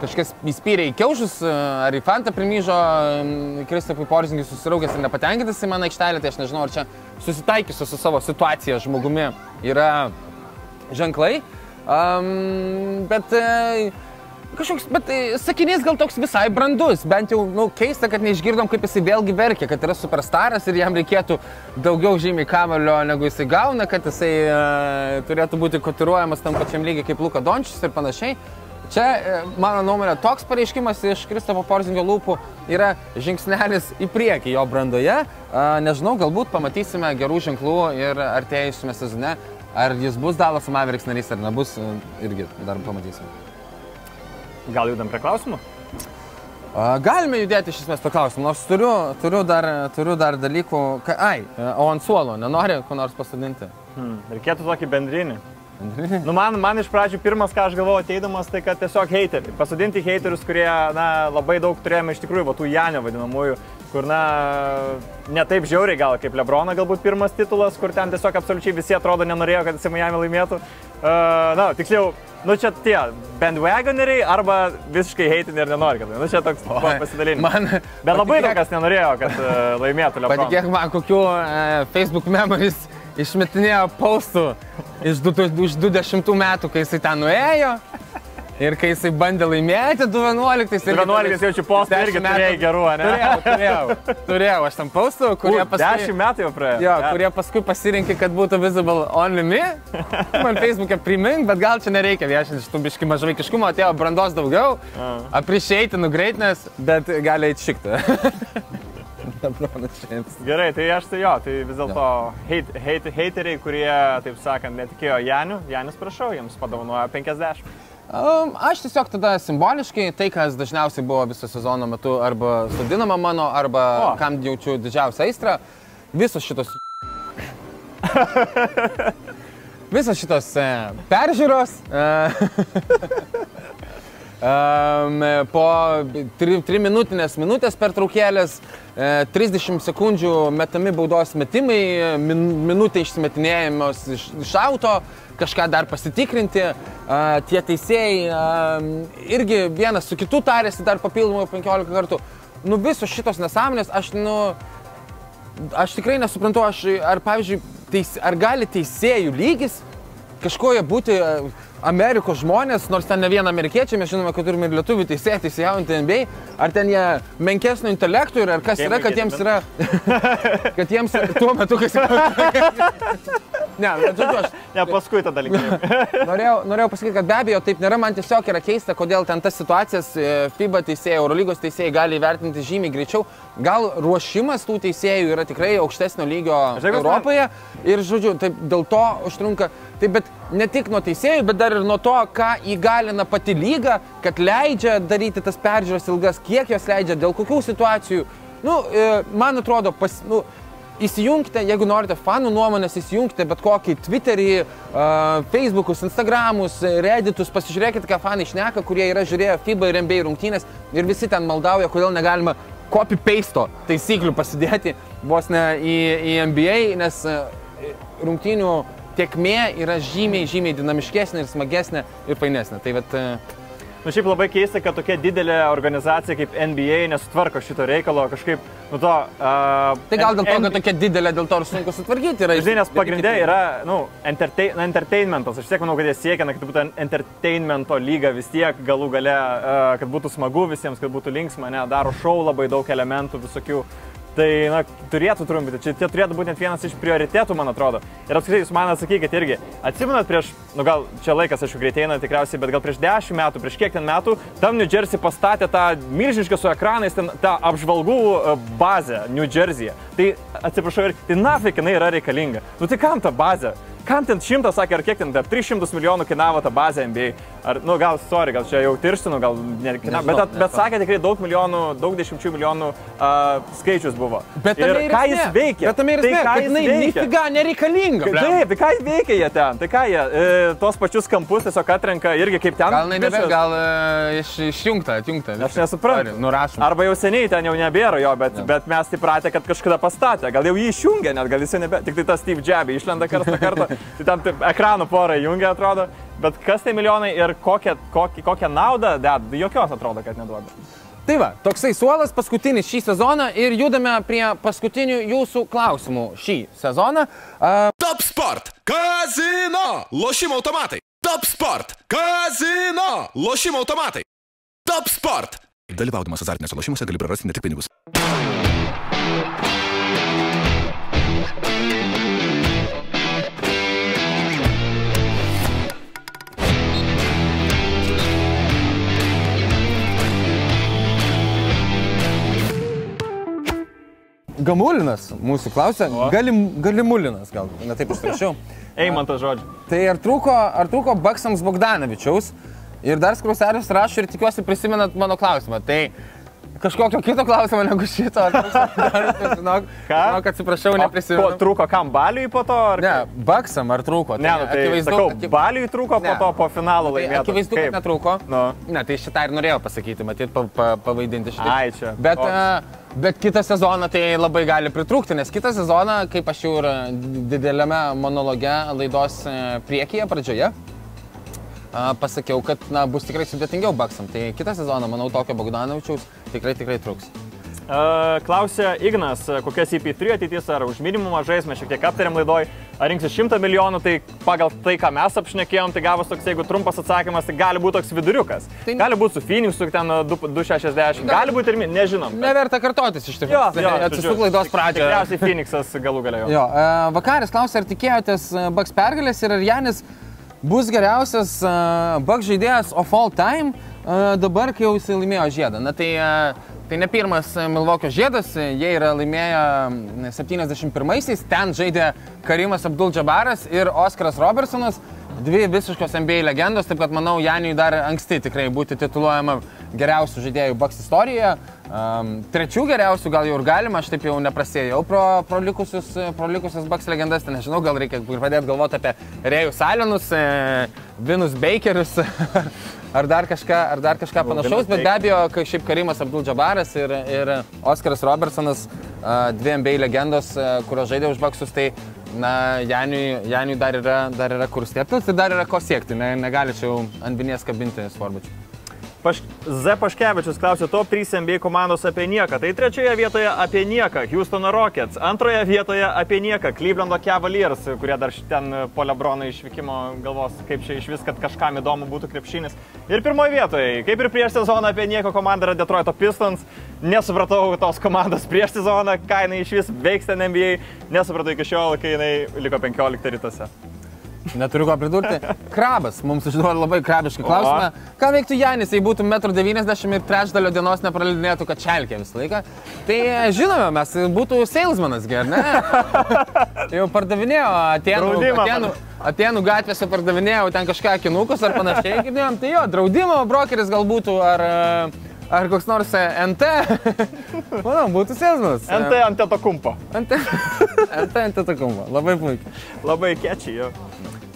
kažkas įspyrė į kiaušus e, ar į fantą primyžo, e, Kristapui Porzingiui susiraukęs ir nepatenkintas į mano aikštelę, tai aš nežinau, ar čia susitaikysiu su savo situacija žmogumi yra ženklai. Um, bet e, kažkoks, bet e, sakinys gal toks visai brandus, bent jau, nu, keista, kad neišgirdom, kaip jisai vėlgi verkia, kad yra superstaras ir jam reikėtų daugiau žymiai kamelio, negu jisai gauna, kad jisai e, turėtų būti kotiruojamas tam pačiam lygiai kaip Luka Dončius ir panašiai. Čia, e, mano nuomonė, toks pareiškimas iš Kristopo Porzingio lūpų yra žingsnelis į priekį jo brandoje. Nežinau, galbūt pamatysime gerų ženklų ir artėjusiame sezone. Ar jis bus Dalas Mavericks narys ar nebus, irgi dar pamatysime. Gal judam prie klausimų? Galime judėti iš esmės paklausimą, nors turiu, turiu, dar, turiu dar dalykų. Ka, ai, e, o ant suolo nenori ko nors pasodinti? Hmm. Reikėtų tokį bendrinį. Nu, man, man iš pradžių pirmas, ką aš galvojau ateidamas, tai kad tiesiog heiteriai. Pasodinti heiterius, kurie, na, labai daug turėjome iš tikrųjų, va, tų Janio vadinamųjų, kur, na, ne taip žiauriai gal kaip Lebrono galbūt pirmas titulas, kur ten tiesiog absoliučiai visi atrodo nenorėjo, kad jisai Miami laimėtų. Uh, na, tiksliau, nu čia tie bandwagoneriai arba visiškai heitinė ir nenori, kad, nu čia toks pasidalinimas. Man, Bet labai daug patikėk- kas nenorėjo, kad uh, laimėtų Lebronas. Patikėk man, kokiu e, Facebook memories išmetinėjo du, iš 20 metų, kai jisai ten nuėjo. Ir kai jisai bandė laimėti 2.11. ir 2.11 jaučiu postą irgi turėjai gerų, ane? Turėjau, turėjau. Turėjau aš tam postų, kurie Paskui... paskui... Dešimt metų jau praėjo. Jo, Ne. kurie paskui pasirinkė, kad būtų visible only me. Man Facebook'e primink, bet gal čia nereikia viešinti šitų biški mažvaikiškumo, atėjo brandos daugiau, appreciate greatness, bet gali eiti *laughs* James. Gerai, tai aš tai jo, tai vis dėlto hate, hate, hateriai, kurie, taip sakant, netikėjo Janiu, Janis prašau, jiems padovanojo 50. Aš tiesiog tada simboliškai tai, kas dažniausiai buvo viso sezono metu arba sodinama mano, arba O. kam jaučiu didžiausią aistrą, visos šitos... *laughs* visos šitos e, peržiūros. E, *laughs* po 3 minutinės minutės pertraukėlės, e, 30 sekundžių metami baudos metimai, min, minutė išsimetinėjamos iš, iš auto, kažką dar pasitikrinti. A, tie teisėjai irgi vienas su kitu tarėsi dar papildomai 15 kartų. Nu visos šitos nesąmonės, aš, nu, aš tikrai nesuprantu, aš, ar pavyzdžiui, teis, ar gali teisėjų lygis kažkoje būti e, Amerikos žmonės, nors ten ne vien amerikiečiai, mes žinome, kad turime ir lietuvių teisėjai, teisėjaujantį NBA, ar ten jie menkesnio intelektų ir ar kas yra, kad jiems yra, *laughs* kad jiems tuo metu, kai Ne, bet žodžiu, aš Ne, paskui tada linkėjimai. *laughs* norėjau, norėjau pasakyti, kad be abejo taip nėra, man tiesiog yra keista, kodėl ten tas situacijas e, FIBA teisėjai, Eurolygos teisėjai gali įvertinti žymiai greičiau. Gal ruošimas tų teisėjų yra tikrai aukštesnio lygio Žinai, kas man- Europoje ir, žodžiu, taip dėl to užtrunka. Taip, bet ne tik nuo teisėjų, bet dar ir nuo to, ką įgalina pati lyga, kad leidžia daryti tas peržiūros ilgas, kiek jos leidžia, dėl kokių situacijų. Nu, e, man atrodo, pas, nu, Įsijunkite, jeigu norite fanų nuomonės, įsijunkite bet kokį Twitterį, uh, Facebookus, Instagramus, Redditus, pasižiūrėkite, ką fanai šneka, kurie yra žiūrėję FIBA ir NBA rungtynės ir visi ten maldauja, kodėl negalima copy-paste taisyklių pasidėti vos ne į, į NBA, nes rungtynių tiekmė yra žymiai, žymiai dinamiškesnė ir smagesnė ir fainesnė. Tai vat, uh, Nu šiaip labai keista, kad tokia didelė organizacija kaip NBA nesutvarko šito reikalo kažkaip, nu to... Uh, tai gal dėl to, kad tokia didelė, dėl to ir sunku sutvarkyti yra. Žinai, nes pagrindė yra, nu, entertain, na, entertainmentas. Aš tiek manau, kad jie siekia, na, kad būtų entertainmento lyga vis tiek galų gale, uh, kad būtų smagu visiems, kad būtų linksma, ne, daro šou labai daug elementų visokių. Tai, na, turėtų trumpinti. Čia, čia turėtų būti net vienas iš prioritetų, man atrodo. Ir apskritai, jūs man atsakykite irgi. Atsimenat prieš, nu gal čia laikas, aišku, greitai eina tikriausiai, bet gal prieš dešimt metų, prieš kiek ten metų, tam New Jersey pastatė tą milžinišką su ekranais, ten tą apžvalgų e, bazę New Jersey'e. Tai, atsiprašau, ir tai nafik jinai yra reikalinga. Nu tai kam ta bazė? Kam ten šimtas, sakė, ar kiek ten, dar 300 milijonų kainavo ta bazė NBA. Ar, nu, gal, sorry, gal čia jau tirštinu, gal ne, kainavo, bet, bet, bet sakė tikrai daug milijonų, daug dešimčių milijonų uh, skaičius buvo. Bet ir ir ką jis veikia? Bet tame ir Tai ką jis veikia? nifiga nereikalinga. Taip, tai ką veikia jie ten? Tai ką jie, e, tos pačius kampus tiesiog atrenka irgi kaip ten. Gal, nebe, gal uh, iš, išjungta, atjungta. Aš nesuprantu. Nurašom. Arba jau seniai ten jau nebėra jo, bet, bet mes įpratę, kad kažkada pastatė. Gal jau jį išjungė, net gal jis jau nebe. Tik tai tas Steve Jabby išlenda kartą kartą. *laughs* tai tam taip, ekranų porą jungia, atrodo. Bet kas tai milijonai ir kokią, kokią, kokią naudą deda, jokios atrodo, kad neduoda. Tai va, toksai suolas paskutinis šį sezoną ir judame prie paskutinių jūsų klausimų šį sezoną. Uh, Top Sport Kazino. Lošimo automatai. Top Sport Kazino. Lošimo automatai. Top Sport. Dalyvaudamas azartiniuose lošimuose gali prarasti ne tik pinigus. Gamulinas mūsų klausia. Galim, galimulinas gal, ne taip užrašiau. *laughs* Eimantas žodžiu. Tai ar trūko, ar trūko Baksams Bogdanovičiaus? Ir dar skruselis rašo ir tikiuosi prisimenat mano klausimą. Tai kažkokio kito klausimo negu šito. *laughs* Žinok, žinok, atsiprašau, neprisimenu. trūko kam baliui po to? Ar Ne, Baksam ar trūko? Ne, nu, tai akivaizdu, sakau, aki- baliui trūko Ne. po to, po finalo Tai laimėjo. akivaizdu, kad netrūko. Nu. Ne, tai šitą ir norėjau pasakyti, matyt, pa, pa, pavaidinti šitą. Ai, čia. Bet, O. a, bet kitą sezoną tai labai gali pritrūkti, nes kitą sezoną, kaip aš jau ir dideliame monologe laidos e, priekyje, pradžioje, pasakiau, kad na, bus tikrai sudėtingiau baksam. Tai kitą sezoną, manau, tokio Bogdanovičiaus tikrai tikrai truks. Klausė Ignas, kokias IP3 ateitis ar už minimumą žais, mes šiek tiek aptarėm laidoj, ar rinksi 100 milijonų, tai pagal tai, ką mes apšnekėjom, tai gavus toks, jeigu trumpas atsakymas, tai gali būti toks viduriukas. Tai- Gali būti su Phoenixu ten 2- 260, gali būti ir, mi- nežinom. bet- Neverta kartotis iš tikrųjų. Jo, Atsisuk laidos pradžioje. Tikriausiai Phoenixas galų galėjo. Jo, vakaris klausė, ar tikėjotės Bucks pergalės ir ar Janis bus geriausias e, Bucks žaidėjas of all time e, dabar, kai jau jis laimėjo žiedą. Na tai, e, tai ne pirmas Milvokio žiedas, jie yra laimėję m, 71-aisiais, ten žaidė Karimas Abdul Džabaras ir Oskaras Robertsonas, dvi visiškos NBA legendos, taip kad manau, Janiui dar anksti tikrai būti tituluojama geriausių žaidėjų Bucks istorijoje. Um, trečių geriausių gal jau ir galima, aš taip jau neprasėjau pro, pro, likusius, pro likusius Bucks legendas, tai nežinau, gal reikia pradėti galvoti apie Rėjus Alenus, e, Vinus Bakerius *laughs* ar dar kažką, ar dar kažką panašaus, bet be abejo, kai šiaip Karimas Abdul Džabaras ir, ir Oskaras Robertsonas, a, dvi NBA legendos, a, kurios žaidė už Bucksus, tai na, Janiui, Janiui dar, yra, dar yra kur stėptis ir dar yra ko siekti, ne, negali čia jau ant vinies kabinti svarbučių. Paš... Z. Paškevičius klausė top 3 NBA komandos apie nieką. Tai trečioje vietoje apie nieką Houstono Rockets, antroje vietoje apie nieką Clevelando Cavaliers, kurie dar ten po Lebrono išvykimo galvos, kaip čia iš vis, kad kažkam įdomu būtų krepšinis. Ir pirmoje vietoje, kaip ir prieš sezoną apie nieką komanda yra Detroito Pistons. Nesupratau tos komandos prieš sezoną, ką jinai iš vis veiks ten NBA. Nesupratau iki šiol, kai jinai liko 15 rytuose. Neturiu ko pridurti. Krabas mums užduoda labai krabišką klausimą. Ką veiktų Janis, jei būtų 1,90 m ir trečdalio dienos nepraleidinėtų kačelkė visą laiką? Tai žinome, mes būtų salesmanas, gerai, ne? *laughs* Jau pardavinėjo Atenų, Draudimą Atenų, Atenų gatvėse pardavinėjau ten kažką kinukus ar panašiai, girdėjom. Tai jo, draudimo brokeris gal būtų ar, ar koks nors NT. *laughs* Manau, būtų salesmanas. NT ant to kumpo. NT, NT, NT takumą. Labai puikiai. Labai kečiai jo.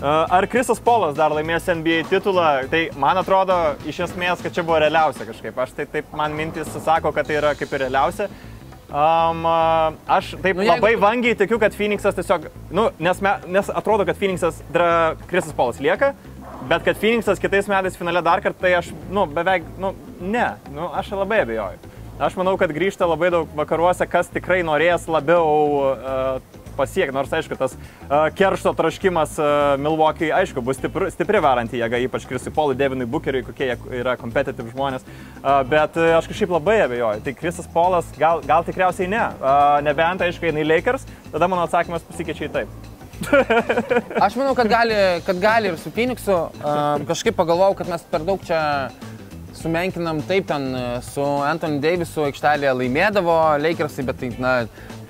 Ar Krisas Polas dar laimės NBA titulą? Tai man atrodo iš esmės, kad čia buvo realiausia kažkaip. Aš tai taip, man mintis sako, kad tai yra kaip ir realiausia. Um, aš taip Nu, jeigu- labai vangiai tikiu, kad Phoenixas tiesiog, nu, nes, me, nes atrodo, kad Phoenixas, Krisas Polas lieka, bet kad Phoenixas kitais metais finale dar kartą, tai aš, nu, beveik, nu, ne, nu, aš labai abejoju. Aš manau, kad grįžta labai daug vakaruose, kas tikrai norės labiau uh, pasiekti. Nors, aišku, tas uh, keršto traškimas uh, Milwaukee, aišku, bus stipri, stipri varanti jėga, ypač Krisui Polui, Devinui Bookeriui, kokie jie yra kompetitiv žmonės. Uh, bet uh, aš kažkaip labai abejoju. Tai Krisas Polas gal, gal tikriausiai ne. Uh, nebent, aišku, jinai Lakers, tada mano atsakymas pasikeičia į taip. Aš manau, kad gali, kad gali ir su Phoenixu. Um, kažkaip pagalvojau, kad mes per daug čia sumenkinam taip ten e, su Anthony Davisu aikštelėje laimėdavo Lakersai, bet tai, na,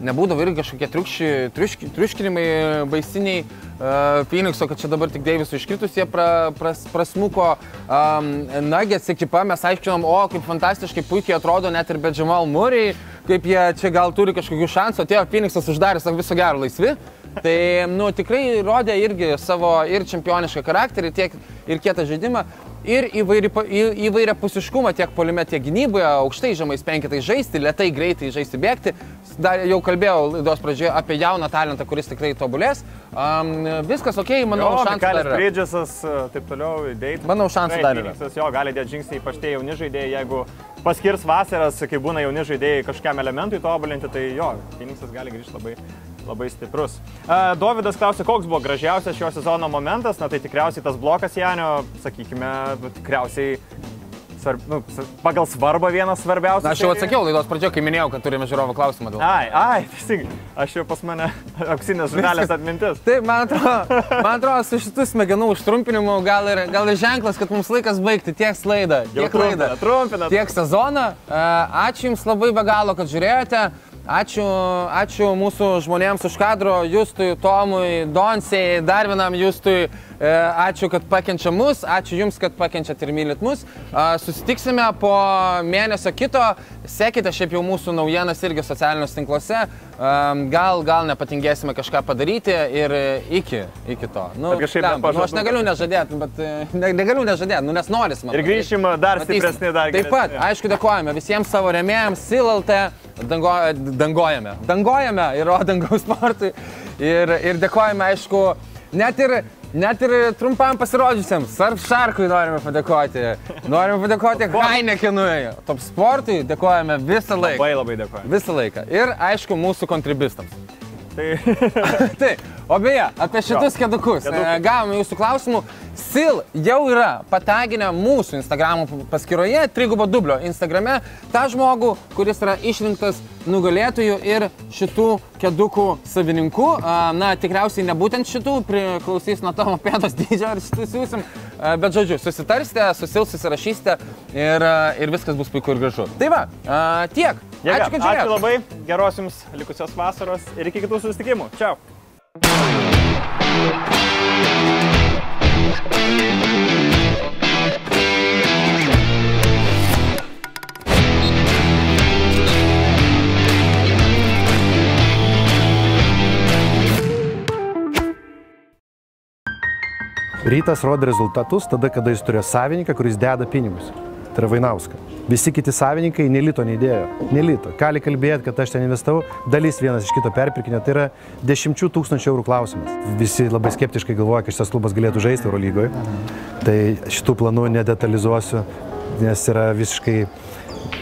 nebūdavo irgi kažkokie triukšči, triuški, triuškinimai baisiniai uh, Phoenixo, kad čia dabar tik Davisų iškritus jie pra, pras, prasmuko. Um, Nuggets ekipa, mes aiškinom, o kaip fantastiškai puikiai atrodo net ir be Jamal Murray, kaip jie čia gal turi kažkokių šansų, atėjo Phoenixas uždarė, sako viso gero laisvi. Tai, nu, tikrai rodė irgi savo ir čempionišką charakterį, tiek ir kietą žaidimą, ir įvairi, į- įvairia pusiškumą tiek polime, tiek gynyboje, aukštai žemais penkitai žaisti, lietai, greitai žaisti, bėgti. Dar jau kalbėjau laidos pradžioje apie jauną talentą, kuris tikrai tobulės. Um, viskas ok, manau, Jo, šansų dar yra. Bridgesas, taip toliau, date. Manau, šansų dar yra. Jo gali dėti žingsnį, ypač tie jauni žaidėjai, jeigu paskirs vasaras, kai būna jauni žaidėjai kažkam elementui tobulinti, tai jo, Phoenixas gali grįžti labai, labai stiprus. Dovydas klausė, koks buvo gražiausias šio sezono momentas, na tai tikriausiai tas blokas Janio, sakykime, tikriausiai svarb, nu, pagal svarbą vienas svarbiausias. Aš jau atsakiau laidos pradžioje, kai minėjau, kad turime žiūrovo klausimą. Dėl. Ai, ai, teisingai, aš jau pas mane *laughs* auksinės žurnalės atmintis. Taip, man atrodo, man atrodo, su šitų smegenų užtrumpinimu gal ir, gal ir ženklas, kad mums laikas baigti tiek laidą, tiek laidą, tiek sezoną. Ačiū Jums labai be galo, kad žiūrėjote. Ačiū, ačiū mūsų žmonėms už kadro, Justui, Tomui, Donsėjai, dar vienam Justui. E, Ačiū, kad pakenčia mus, ačiū Jums, kad pakenčiat ir mylit mus. A, Susitiksime po mėnesio kito. Sekite šiaip jau mūsų naujienas irgi socialiniuose tinkluose. Am, Gal, gal nepatingėsime kažką padaryti ir e, iki, iki to. Nu, blemba, nu, aš negaliu nežadėti, bet e, ne, negaliu nežadėti, nu, nes noris man. Ir grįšim dar Matysim. stipresni, dar Taip pat, aišku, dėkojame visiems savo remėjams, Silalte, dango, dangojame. Dangojame ir o dangaus sportui. Ir, ir dėkojame, aišku, net ir, net ir trumpam pasirodžiusiam Sarpšarkui norime padėkoti. Norime padėkoti Heinekenui, Top Sportui, dėkojame visą laiką. Labai labai dėkoju. Visą laiką. Ir, aišku, mūsų kontribistams. Tai *laughs* Taip, o beje, apie šitus kedukus. kedukai. E, Gavome jūsų klausimų. SIL jau yra pataginę mūsų Instagram paskyroje, trigubo dublio Instagrame, tą žmogų, kuris yra išrinktas nugalėtojų ir šitų kedukų savininkų. A, Na, tikriausiai ne būtent šitų, priklausys nuo tavo pėdos *laughs* dydžio, ar šitų siūsim. A, Bet žodžiu, susitarsite, susil susirašysite ir, ir viskas bus puiku ir gražu. Tai va, tiek. Jėga, Ačiū, kad ačiū žiūrėjote. labai, geros jums likusios vasaros ir iki kitų susitikimų. Čiau. Rytas rodė rezultatus tada, kada jis turėjo savininką, kuris deda pinigus. Tai yra Vainauską. Visi kiti savininkai nelito neįdėjo. Nelito. Gali kalbėti, kad aš ten investavau, dalis vienas iš kito perpirkinio. Tai yra dešimčių tūkstančių eurų klausimas. Visi labai skeptiškai galvoja, kad šitas klubas galėtų žaisti Eurolygoje. Tai šitų planų nedetalizuosiu. nes yra visiškai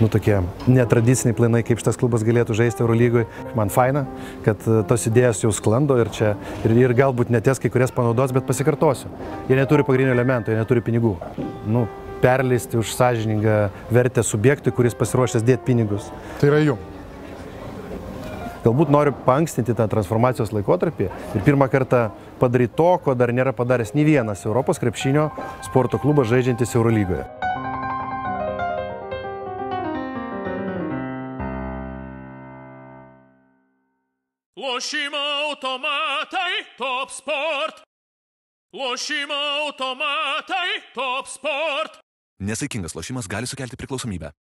nu, tokie netradiciniai planai, kaip šitas klubas galėtų žaisti Eurolygui. Man faina, kad e, tos idėjos jau sklando ir čia, ir, ir galbūt neties kai kurias panaudos, bet pasikartosiu. Jie neturi pagrindinių elementų, jie neturi pinigų. Nu, perleisti už sąžiningą vertę subjektui, kuris pasiruošęs dėti pinigus. Tai yra jų. Galbūt noriu pankstinti tą transformacijos laikotarpį ir pirmą kartą padaryti to, ko dar nėra padaręs nei vienas Europos krepšinio sporto klubas žaidžiantis Eurolygoje. Lošimo automatai top sport. Lošimo automatai top sport. Nesaikingas lošimas gali sukelti priklausomybę.